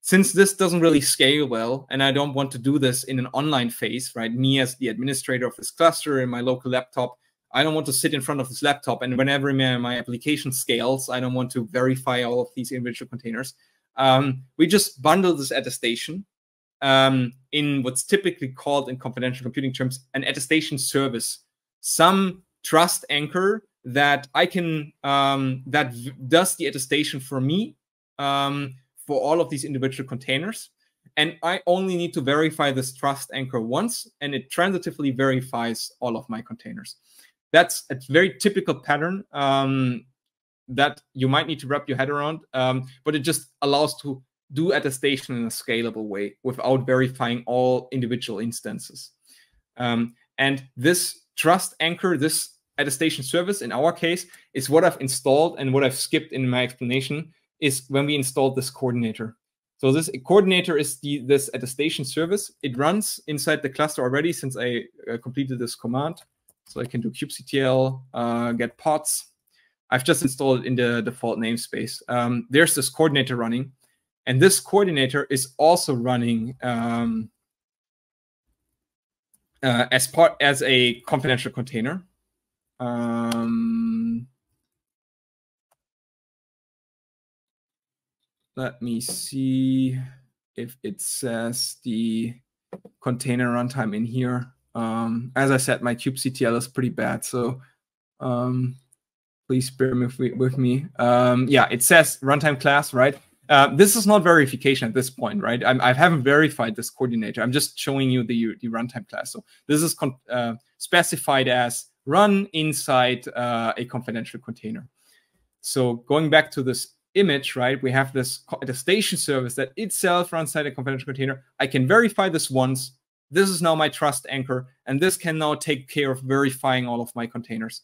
B: Since this doesn't really scale well, and I don't want to do this in an online phase, right? Me as the administrator of this cluster in my local laptop, I don't want to sit in front of this laptop and whenever my, my application scales, I don't want to verify all of these individual containers. Um, we just bundle this attestation um, in what's typically called in confidential computing terms an attestation service, some trust anchor that I can um, that does the attestation for me um, for all of these individual containers. And I only need to verify this trust anchor once, and it transitively verifies all of my containers. That's a very typical pattern um, that you might need to wrap your head around, um, but it just allows to do attestation in a scalable way without verifying all individual instances. Um, and this trust anchor, this attestation service in our case, is what I've installed and what I've skipped in my explanation is when we installed this coordinator. So this coordinator is the this attestation service. It runs inside the cluster already since I uh, completed this command. So I can do kubectl uh, get pods. I've just installed it in the default namespace. Um, there's this coordinator running, and this coordinator is also running um, uh, as part as a confidential container. Um, let me see if it says the container runtime in here. Um, as I said, my kubectl is pretty bad, so um, please bear with, me. Um, yeah, it says runtime class, right? Uh, this is not verification at this point, right? I'm, I have not verified this coordinator. I'm just showing you the, the runtime class. So this is uh, specified as run inside uh, a confidential container. So going back to this image, right, we have this attestation service that itself runs inside a confidential container. I can verify this once. This is now my trust anchor, and this can now take care of verifying all of my containers.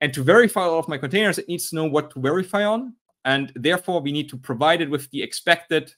B: And to verify all of my containers, it needs to know what to verify on. And therefore, we need to provide it with the expected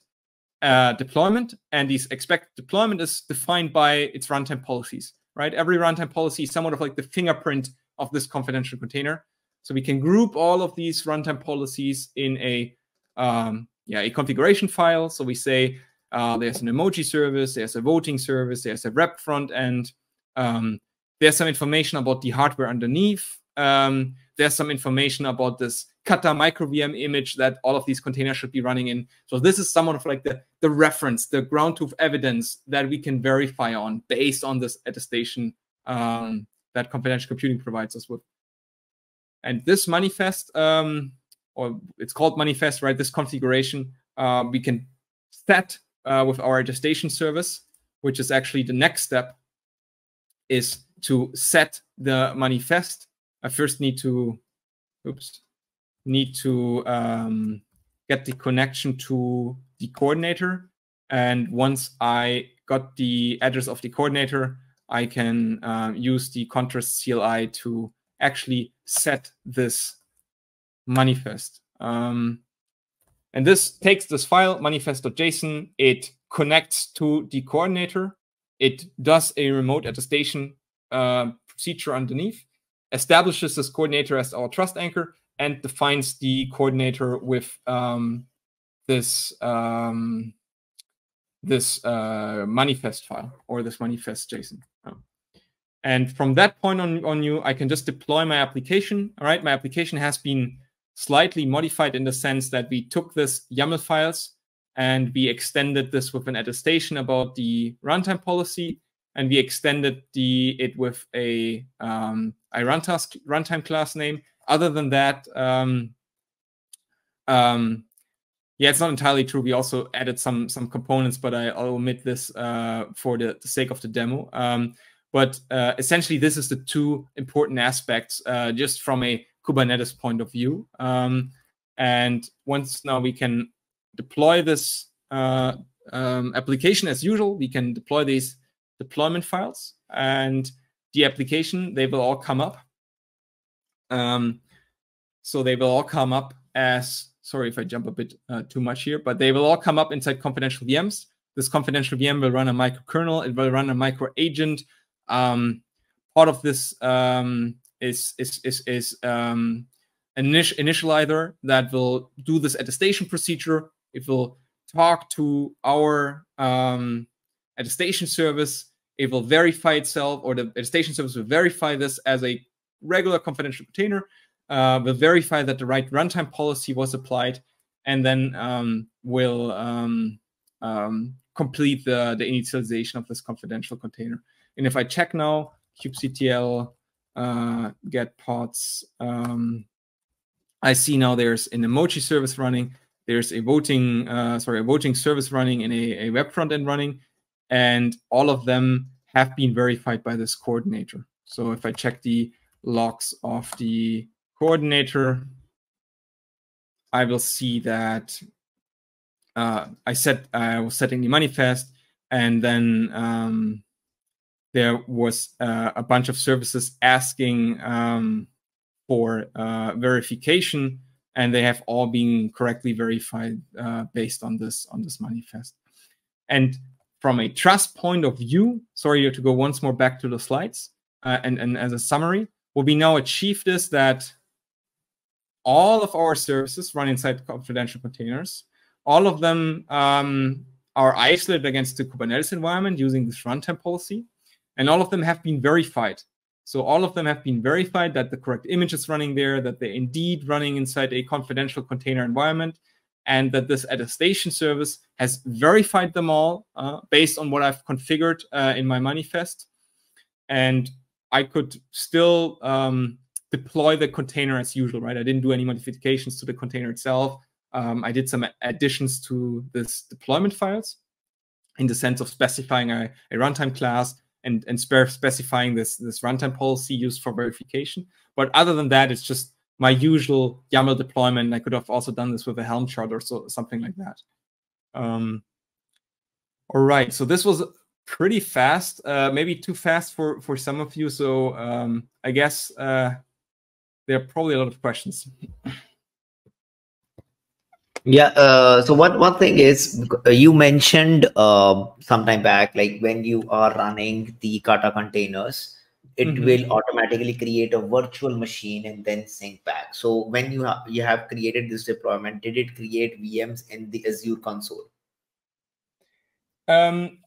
B: uh, deployment. And this expected deployment is defined by its runtime policies, right? Every runtime policy is somewhat of like the fingerprint of this confidential container. So we can group all of these runtime policies in a um, yeah a configuration file. So we say uh, there's an emoji service, there's a voting service, there's a rep front end. Um, there's some information about the hardware underneath. Um, there's some information about this kata micro VM image that all of these containers should be running in. So this is somewhat of like the, the reference, the ground truth evidence that we can verify on based on this attestation um, that confidential computing provides us with. And this manifest, um, or it's called manifest, right? This configuration, uh, we can set uh, with our attestation service, which is actually the next step, is to set the manifest. I first need to, oops, need to um, get the connection to the coordinator. And once I got the address of the coordinator, I can uh, use the contrast CLI to actually set this manifest. Um, and this takes this file, manifest.json, it connects to the coordinator, it does a remote attestation uh, procedure underneath, establishes this coordinator as our trust anchor, and defines the coordinator with um, this um, this uh, manifest file or this manifest JSON. And from that point on, on you, I can just deploy my application. All right, my application has been slightly modified in the sense that we took this YAML files and we extended this with an attestation about the runtime policy, and we extended the it with a um, iRuntask runtime class name. Other than that, um, um, yeah, it's not entirely true. We also added some some components, but I, will omit this uh, for the, the, sake of the demo. Um, but uh, essentially, this is the two important aspects uh, just from a Kubernetes point of view. Um, and once now we can deploy this uh, um, application as usual, we can deploy these deployment files and the application, they will all come up. Um, so they will all come up as, sorry if I jump a bit uh, too much here, but they will all come up inside confidential VMs. This confidential VM will run a microkernel, it will run a micro agent, um, part of this um, is is is, is um, an initializer that will do this attestation procedure. It will talk to our um, attestation service. It will verify itself, or the attestation service will verify this as a regular confidential container, uh, will verify that the right runtime policy was applied, and then um, will um, um, complete the, the initialization of this confidential container. And if I check now, kubectl uh, get pods, um, I see now there's an emoji service running, there's a voting, uh, sorry, a voting service running and a, a web front end running, and all of them have been verified by this coordinator. So if I check the logs of the coordinator, I will see that uh, I set I was setting the manifest, and then um, there was uh, a bunch of services asking um, for uh, verification, and they have all been correctly verified uh, based on this on this manifest. And from a trust point of view, sorry to go once more back to the slides, uh, and, and as a summary, what we now achieved is that all of our services run inside confidential containers. All of them um, are isolated against the Kubernetes environment using this runtime policy. And all of them have been verified. So all of them have been verified that the correct image is running there, that they're indeed running inside a confidential container environment, and that this attestation service has verified them all uh, based on what I've configured uh, in my manifest. And I could still um, deploy the container as usual, right? I didn't do any modifications to the container itself. Um, I did some additions to this deployment files in the sense of specifying a, a runtime class and, and specifying this, this runtime policy used for verification. But other than that, it's just my usual YAML deployment. I could have also done this with a Helm chart or so, something like that. Um, all right, so this was pretty fast, uh, maybe too fast for, for some of you. So um, I guess uh, there are probably a lot of questions.
A: Yeah. Uh, so one one thing is uh, you mentioned uh, sometime back, like when you are running the Kata containers, it mm-hmm. will automatically create a virtual machine and then sync back. So when you have you have created this deployment, did it create VMs in the Azure console?
B: Um,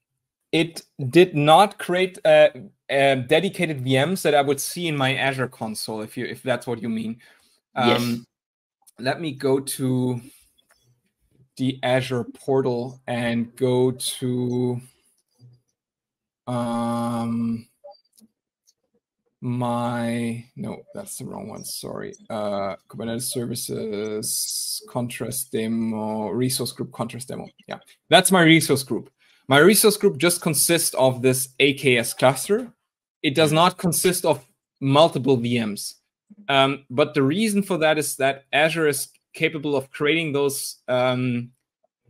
B: it did not create uh, uh, dedicated VMs that I would see in my Azure console, if you if that's what you mean. Um, yes. Let me go to the Azure portal and go to um, my no that's the wrong one sorry. Uh kubernetes services contrast demo resource group contrast demo. Yeah that's my resource group. My resource group just consists of this aks cluster. It does not consist of multiple vms um, but the reason for that is that azure is capable of creating those um,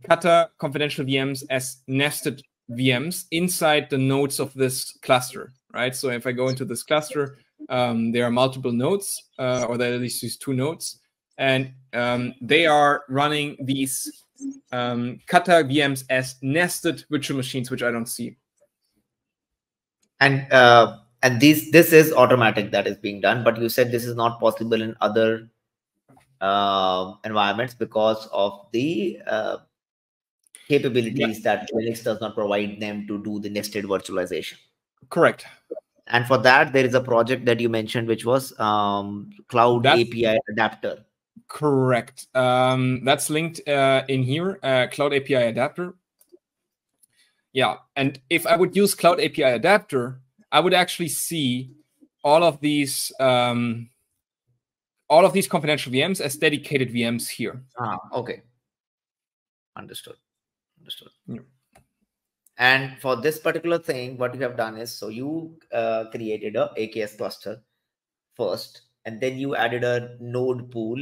B: Kata confidential VMs as nested VMs inside the nodes of this cluster, right? So if I go into this cluster, um, there are multiple nodes, uh, or there are at least these two nodes, and um, they are running these um, Kata VMs as nested virtual machines, which I don't see.
A: And uh, and this this is automatic that is being done, but you said this is not possible in other uh, environments because of the uh, capabilities yeah. that Linux does not provide them to do the nested virtualization.
B: Correct.
A: And for that, there is a project that you mentioned, which was um, Cloud that's, API Adapter.
B: Correct. Um, that's linked uh, in here, uh, Cloud API Adapter. Yeah, and if I would use Cloud API Adapter, I would actually see all of these um, all of these confidential VMs as dedicated VMs here.
A: Ah, okay. Understood. Understood. Yeah. And for this particular thing, what you have done is so you uh, created a AKS cluster first, and then you added a node pool,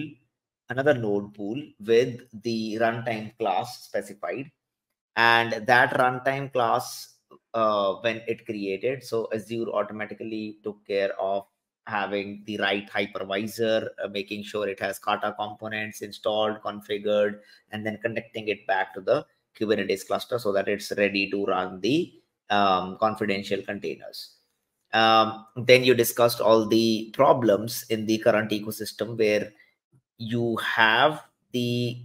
A: another node pool with the runtime class specified. And that runtime class, uh, when it created, so Azure automatically took care of having the right hypervisor, uh, making sure it has Kata components installed, configured, and then connecting it back to the Kubernetes cluster so that it's ready to run the um, confidential containers. Um, then you discussed all the problems in the current ecosystem where you have the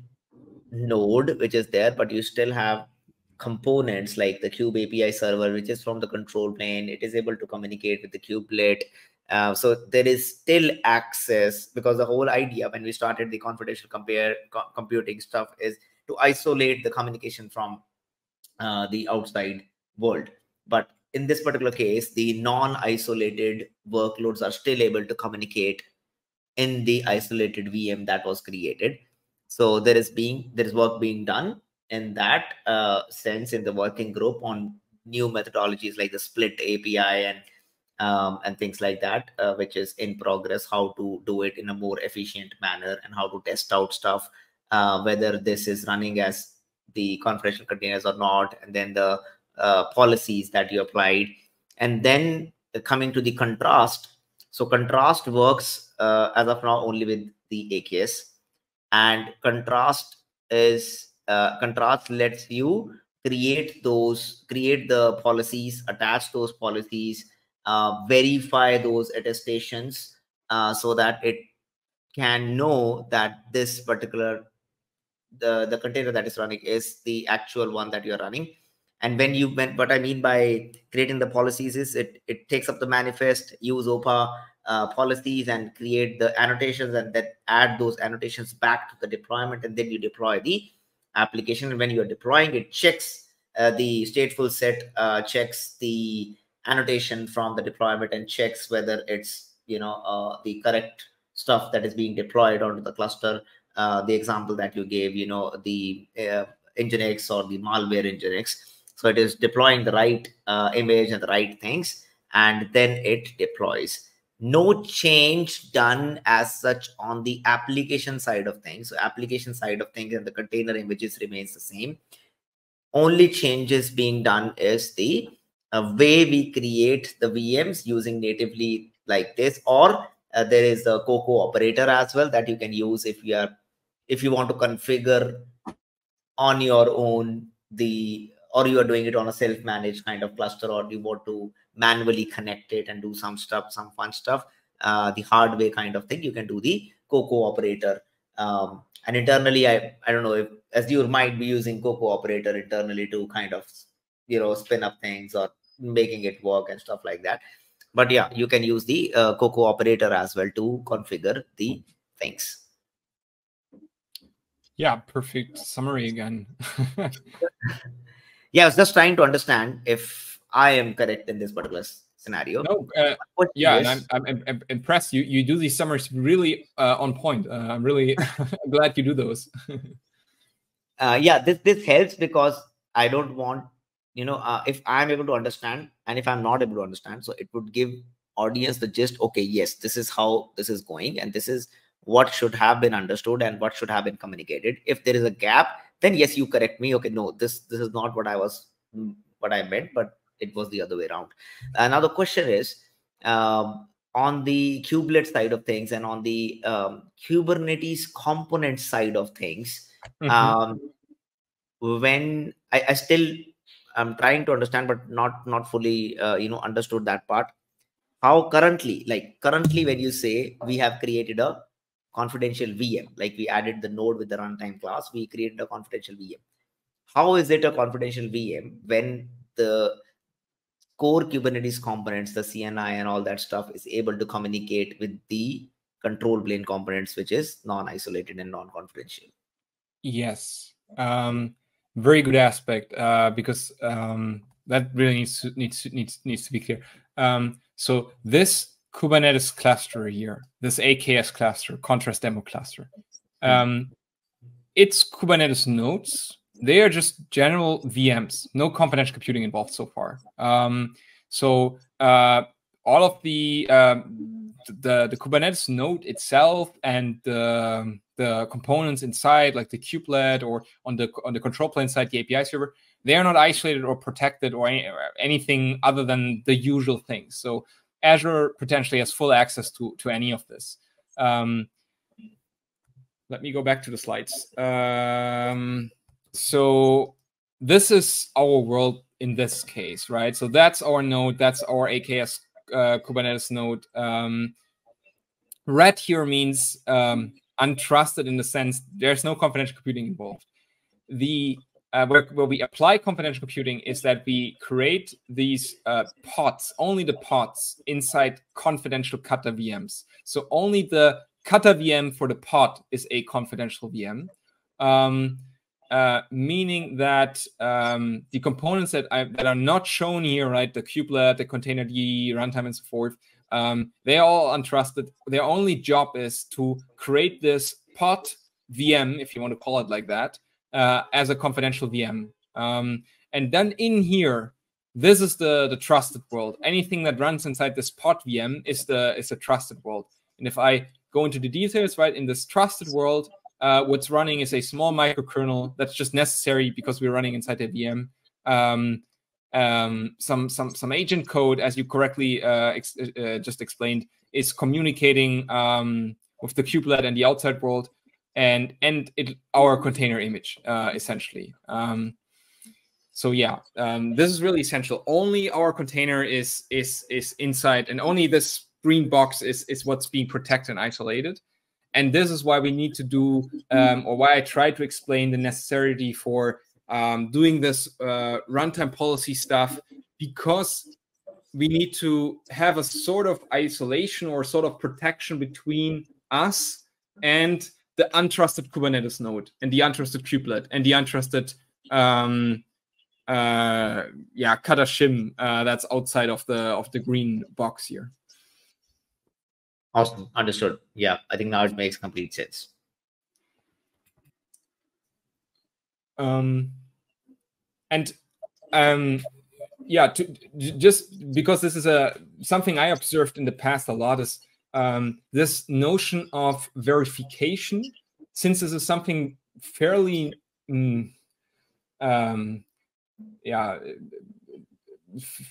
A: node which is there, but you still have components like the Kube API server, which is from the control plane. It is able to communicate with the kubelet. Uh, so there is still access because the whole idea when we started the confidential compare co- computing stuff is to isolate the communication from uh, the outside world. But in this particular case, the non-isolated workloads are still able to communicate in the isolated VM that was created. So there is being there is work being done in that uh, sense in the working group on new methodologies like the split API and um, and things like that, uh, which is in progress. How to do it in a more efficient manner and how to test out stuff, uh, whether this is running as the confidential containers or not, and then the uh, policies that you applied, and then coming to the contrast. So contrast works uh, as of now only with the AKS, and contrast is uh, contrast lets you create those create the policies attach those policies uh, verify those attestations uh, so that it can know that this particular the the container that is running is the actual one that you're running. And when you when what i mean by creating the policies is it it takes up the manifest use opa uh, policies and create the annotations and then add those annotations back to the deployment and then you deploy the application. And when you're deploying it checks uh, the stateful set uh, checks the annotation from the deployment and checks whether it's you know uh, the correct stuff that is being deployed onto the cluster. Uh, the example that you gave you know the uh, nginx or the malware nginx. So it is deploying the right uh, image and the right things and then it deploys. No change done as such on the application side of things. So application side of things and the container images remains the same. Only changes being done is the uh, way we create the VMs using natively like this, or uh, there is a CoCo operator as well that you can use if you are if you want to configure on your own the or you are doing it on a self-managed kind of cluster or you want to manually connect it and do some stuff some fun stuff uh, the hard way kind of thing you can do the CoCo operator. Um, and internally i i don't know if Azure might be using CoCo operator internally to kind of you know spin up things or making it work and stuff like that. But yeah you can use the uh, CoCo operator as well to configure the things.
B: Yeah perfect summary again.
A: Yeah i was just trying to understand if i am correct in this particular scenario.
B: No uh, yeah and I'm, I'm, I'm, impressed. You you do these summaries really uh, on point. Uh, i'm really glad you do those.
A: Uh, yeah this this helps because i don't want you know uh, if i'm able to understand and if i'm not able to understand so it would give audience the gist okay yes this is how this is going and this is what should have been understood and what should have been communicated. If there is a gap then yes you correct me okay no this this is not what i was mm, what i meant but it was the other way around. Another question is um, on the kubelet side of things and on the um, kubernetes component side of things mm-hmm. um, when I, I still i'm trying to understand but not not fully uh, you know understood that part. How currently like currently when you say we have created a confidential vm like we added the node with the runtime class we created a confidential vm how is it a confidential vm when the core kubernetes components the cni and all that stuff is able to communicate with the control plane components which is non-isolated and non-confidential?
B: Yes. Um very good aspect uh, because um, that really needs to, needs needs needs to be clear. Um, so this Kubernetes cluster here, this AKS cluster, contrast demo cluster, um, it's Kubernetes nodes. They are just general VMs, no confidential computing involved so far. Um, so uh, all of the, um, the the Kubernetes node itself and the the components inside, like the kubelet or on the on the control plane side, the API server, they are not isolated or protected or, any, or anything other than the usual things. So Azure potentially has full access to to any of this. Um, let me go back to the slides. Um, so this is our world in this case, right? So that's our node. That's our AKS uh, Kubernetes node. Um, red here means um, untrusted in the sense there's no confidential computing involved. The uh, where, where we apply confidential computing is that we create these uh, pods, only the pods inside confidential kata VMs. So only the kata VM for the pod is a confidential VM, um, uh, meaning that um, the components that, I, that are not shown here, right, the kubelet, the containerd, runtime, and so forth, um, they're all untrusted. Their only job is to create this pod VM, if you want to call it like that, uh, as a confidential VM. Um, and then in here, this is the the trusted world. Anything that runs inside this pod VM is the is a trusted world. And if I go into the details, right, in this trusted world, uh, what's running is a small microkernel that's just necessary because we're running inside the VM. Um, um, some some some agent code, as you correctly uh, ex uh, just explained, is communicating um, with the kubelet and the outside world and and it our container image uh, essentially. Um, so yeah, um, this is really essential. Only our container is is is inside, and only this green box is is what's being protected and isolated. And this is why we need to do, um, or why I try to explain the necessity for um, doing this uh, runtime policy stuff, because we need to have a sort of isolation or sort of protection between us and the untrusted Kubernetes node and the untrusted kubelet and the untrusted um, uh, yeah kata shim uh, that's outside of the of the green box here.
A: Awesome, understood. Yeah, I think now it makes complete sense.
B: Um, and um, yeah, to, just because this is a something I observed in the past a lot is um, this notion of verification, since this is something fairly, mm, um, yeah,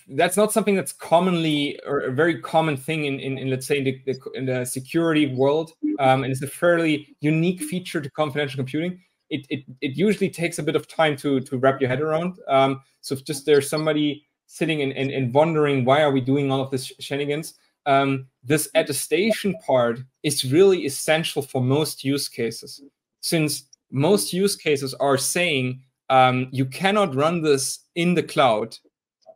B: that's not something that's commonly or a very common thing in, in, in let's say in the, the, in the security world. Um, and it's a fairly unique feature to confidential computing. It, it, it usually takes a bit of time to to wrap your head around. Um, so if just there's somebody sitting and, and, and wondering why are we doing all of this shenanigans? Um, this attestation part is really essential for most use cases, since most use cases are saying um, you cannot run this in the cloud,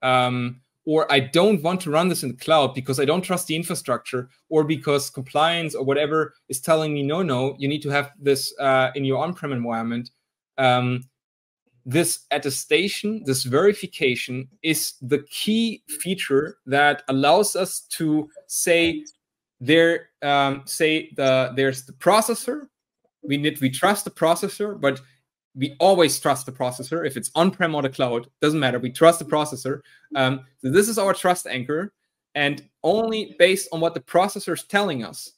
B: um, or I don't want to run this in the cloud because I don't trust the infrastructure, or because compliance or whatever is telling me no, no, you need to have this uh, in your on-prem environment. Um, this attestation, this verification is the key feature that allows us to say there, um, say the there's the processor. We need we trust the processor, but we always trust the processor if it's on-prem or the cloud. Doesn't matter. We trust the processor. Um, so this is our trust anchor, and only based on what the processor is telling us,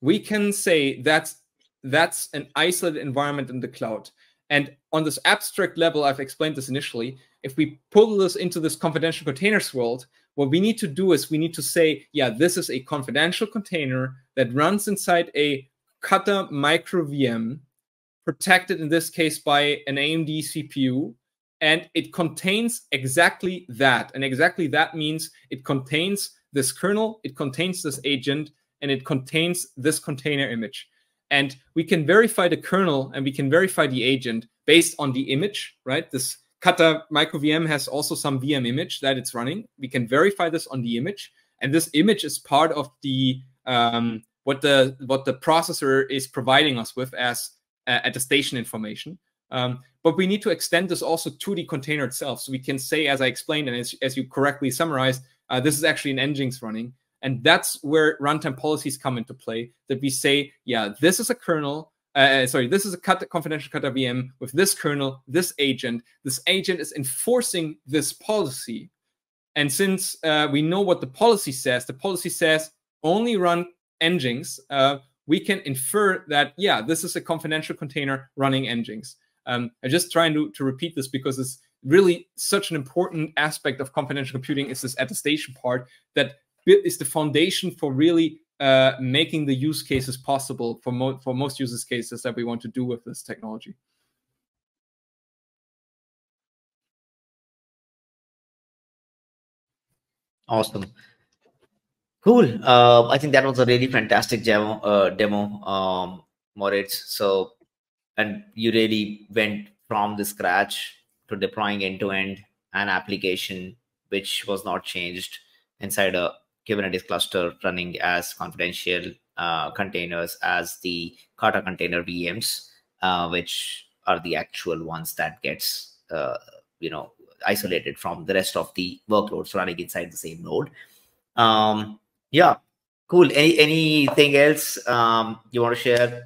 B: we can say that's that's an isolated environment in the cloud. And on this abstract level, I've explained this initially. If we pull this into this confidential containers world, what we need to do is we need to say, yeah, this is a confidential container that runs inside a Kata micro VM, protected in this case by an AMD CPU, and it contains exactly that. And exactly that means it contains this kernel, it contains this agent, and it contains this container image. And we can verify the kernel and we can verify the agent based on the image, right? This Kata micro VM has also some VM image that it's running. We can verify this on the image, and this image is part of the um, what the what the processor is providing us with as uh, attestation information. Um, but we need to extend this also to the container itself. So we can say, as I explained, and as, as you correctly summarized, uh, this is actually an Nginx running. And that's where runtime policies come into play. That we say, yeah, this is a kernel. Uh, uh sorry, this is a cut, confidential kata VM with this kernel, this agent. This agent is enforcing this policy. And since uh, we know what the policy says, the policy says only run Nginx. Uh, we can infer that yeah, this is a confidential container running Nginx. Um, I'm just trying to, to repeat this because it's really such an important aspect of confidential computing is this attestation part that is the foundation for really uh, making the use cases possible for, mo for most use cases that we want to do with this technology.
A: Awesome. Cool. Uh, I think that was a really fantastic demo, uh, demo um, Moritz. So, and you really went from the scratch to deploying end to end an application which was not changed inside a Kubernetes cluster running as confidential uh, containers as the Kata container VMs, uh, which are the actual ones that gets uh, you know isolated from the rest of the workloads running inside the same node. Um, yeah, cool. Any anything else um, you want to share?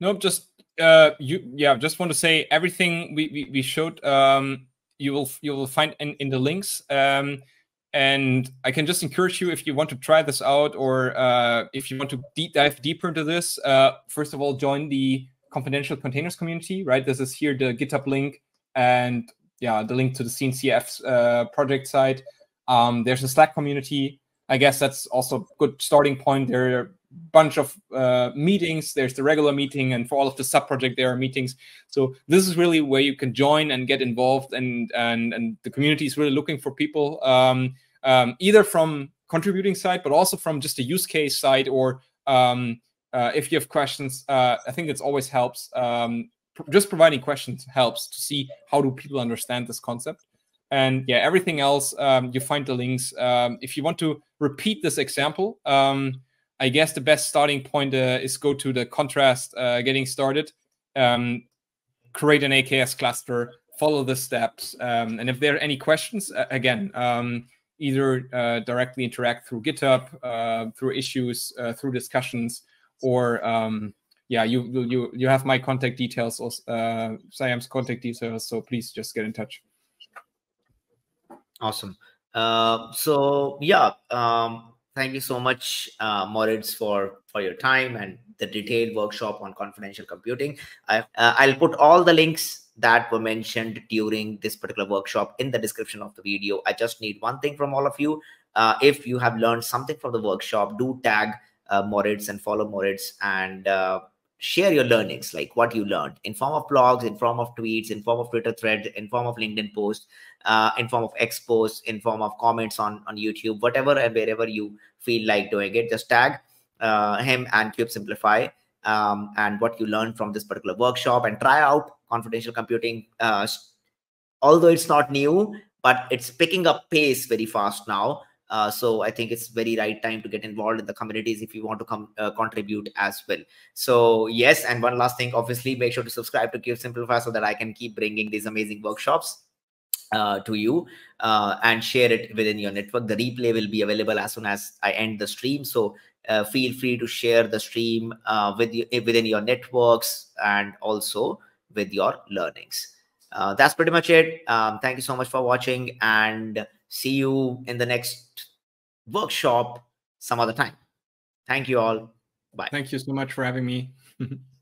B: Nope. Just uh, you. Yeah, just want to say everything we we, we showed. Um, you will you will find in in the links. Um, and I can just encourage you if you want to try this out or uh, if you want to deep dive deeper into this. Uh, first of all, join the confidential containers community. Right, this is here the GitHub link, and yeah, the link to the CNCF uh, project site. Um, there's a Slack community. I guess that's also a good starting point. There are a bunch of uh, meetings. There's the regular meeting, and for all of the sub project, there are meetings. So this is really where you can join and get involved, and and and the community is really looking for people, um, um, either from contributing side, but also from just a use case side, or um, uh, if you have questions. Uh, I think it always helps. Um, just providing questions helps to see how do people understand this concept and yeah everything else um, you find the links um, if you want to repeat this example um, i guess the best starting point uh, is go to the contrast uh, getting started um, create an aks cluster follow the steps um, and if there are any questions again um, either uh, directly interact through github uh, through issues uh, through discussions or yeah, you you you have my contact details, or uh, Saiyam's contact details. So please just get in touch.
A: Awesome. Uh, so yeah, um, thank you so much, uh, Moritz, for for your time and the detailed workshop on confidential computing. I uh, I'll put all the links that were mentioned during this particular workshop in the description of the video. I just need one thing from all of you. Uh, if you have learned something from the workshop, do tag uh, Moritz and follow Moritz and uh, share your learnings like what you learned in form of blogs in form of tweets in form of twitter thread in form of linkedin post uh, in form of expos, in form of comments on on youtube whatever and wherever you feel like doing it just tag uh, him and Kubesimplify um, and what you learned from this particular workshop and try out confidential computing uh, although it's not new but it's picking up pace very fast now uh, so I think it's very right time to get involved in the communities if you want to come uh, contribute as well. So yes, and one last thing, obviously, make sure to subscribe to Kubesimplify so that I can keep bringing these amazing workshops uh, to you uh, and share it within your network. The replay will be available as soon as I end the stream. So uh, feel free to share the stream uh, with you, within your networks and also with your learnings. that's pretty much it. Um, thank you so much for watching and see you in the next workshop some other time. Thank you all. Bye.
B: Thank you so much for having me.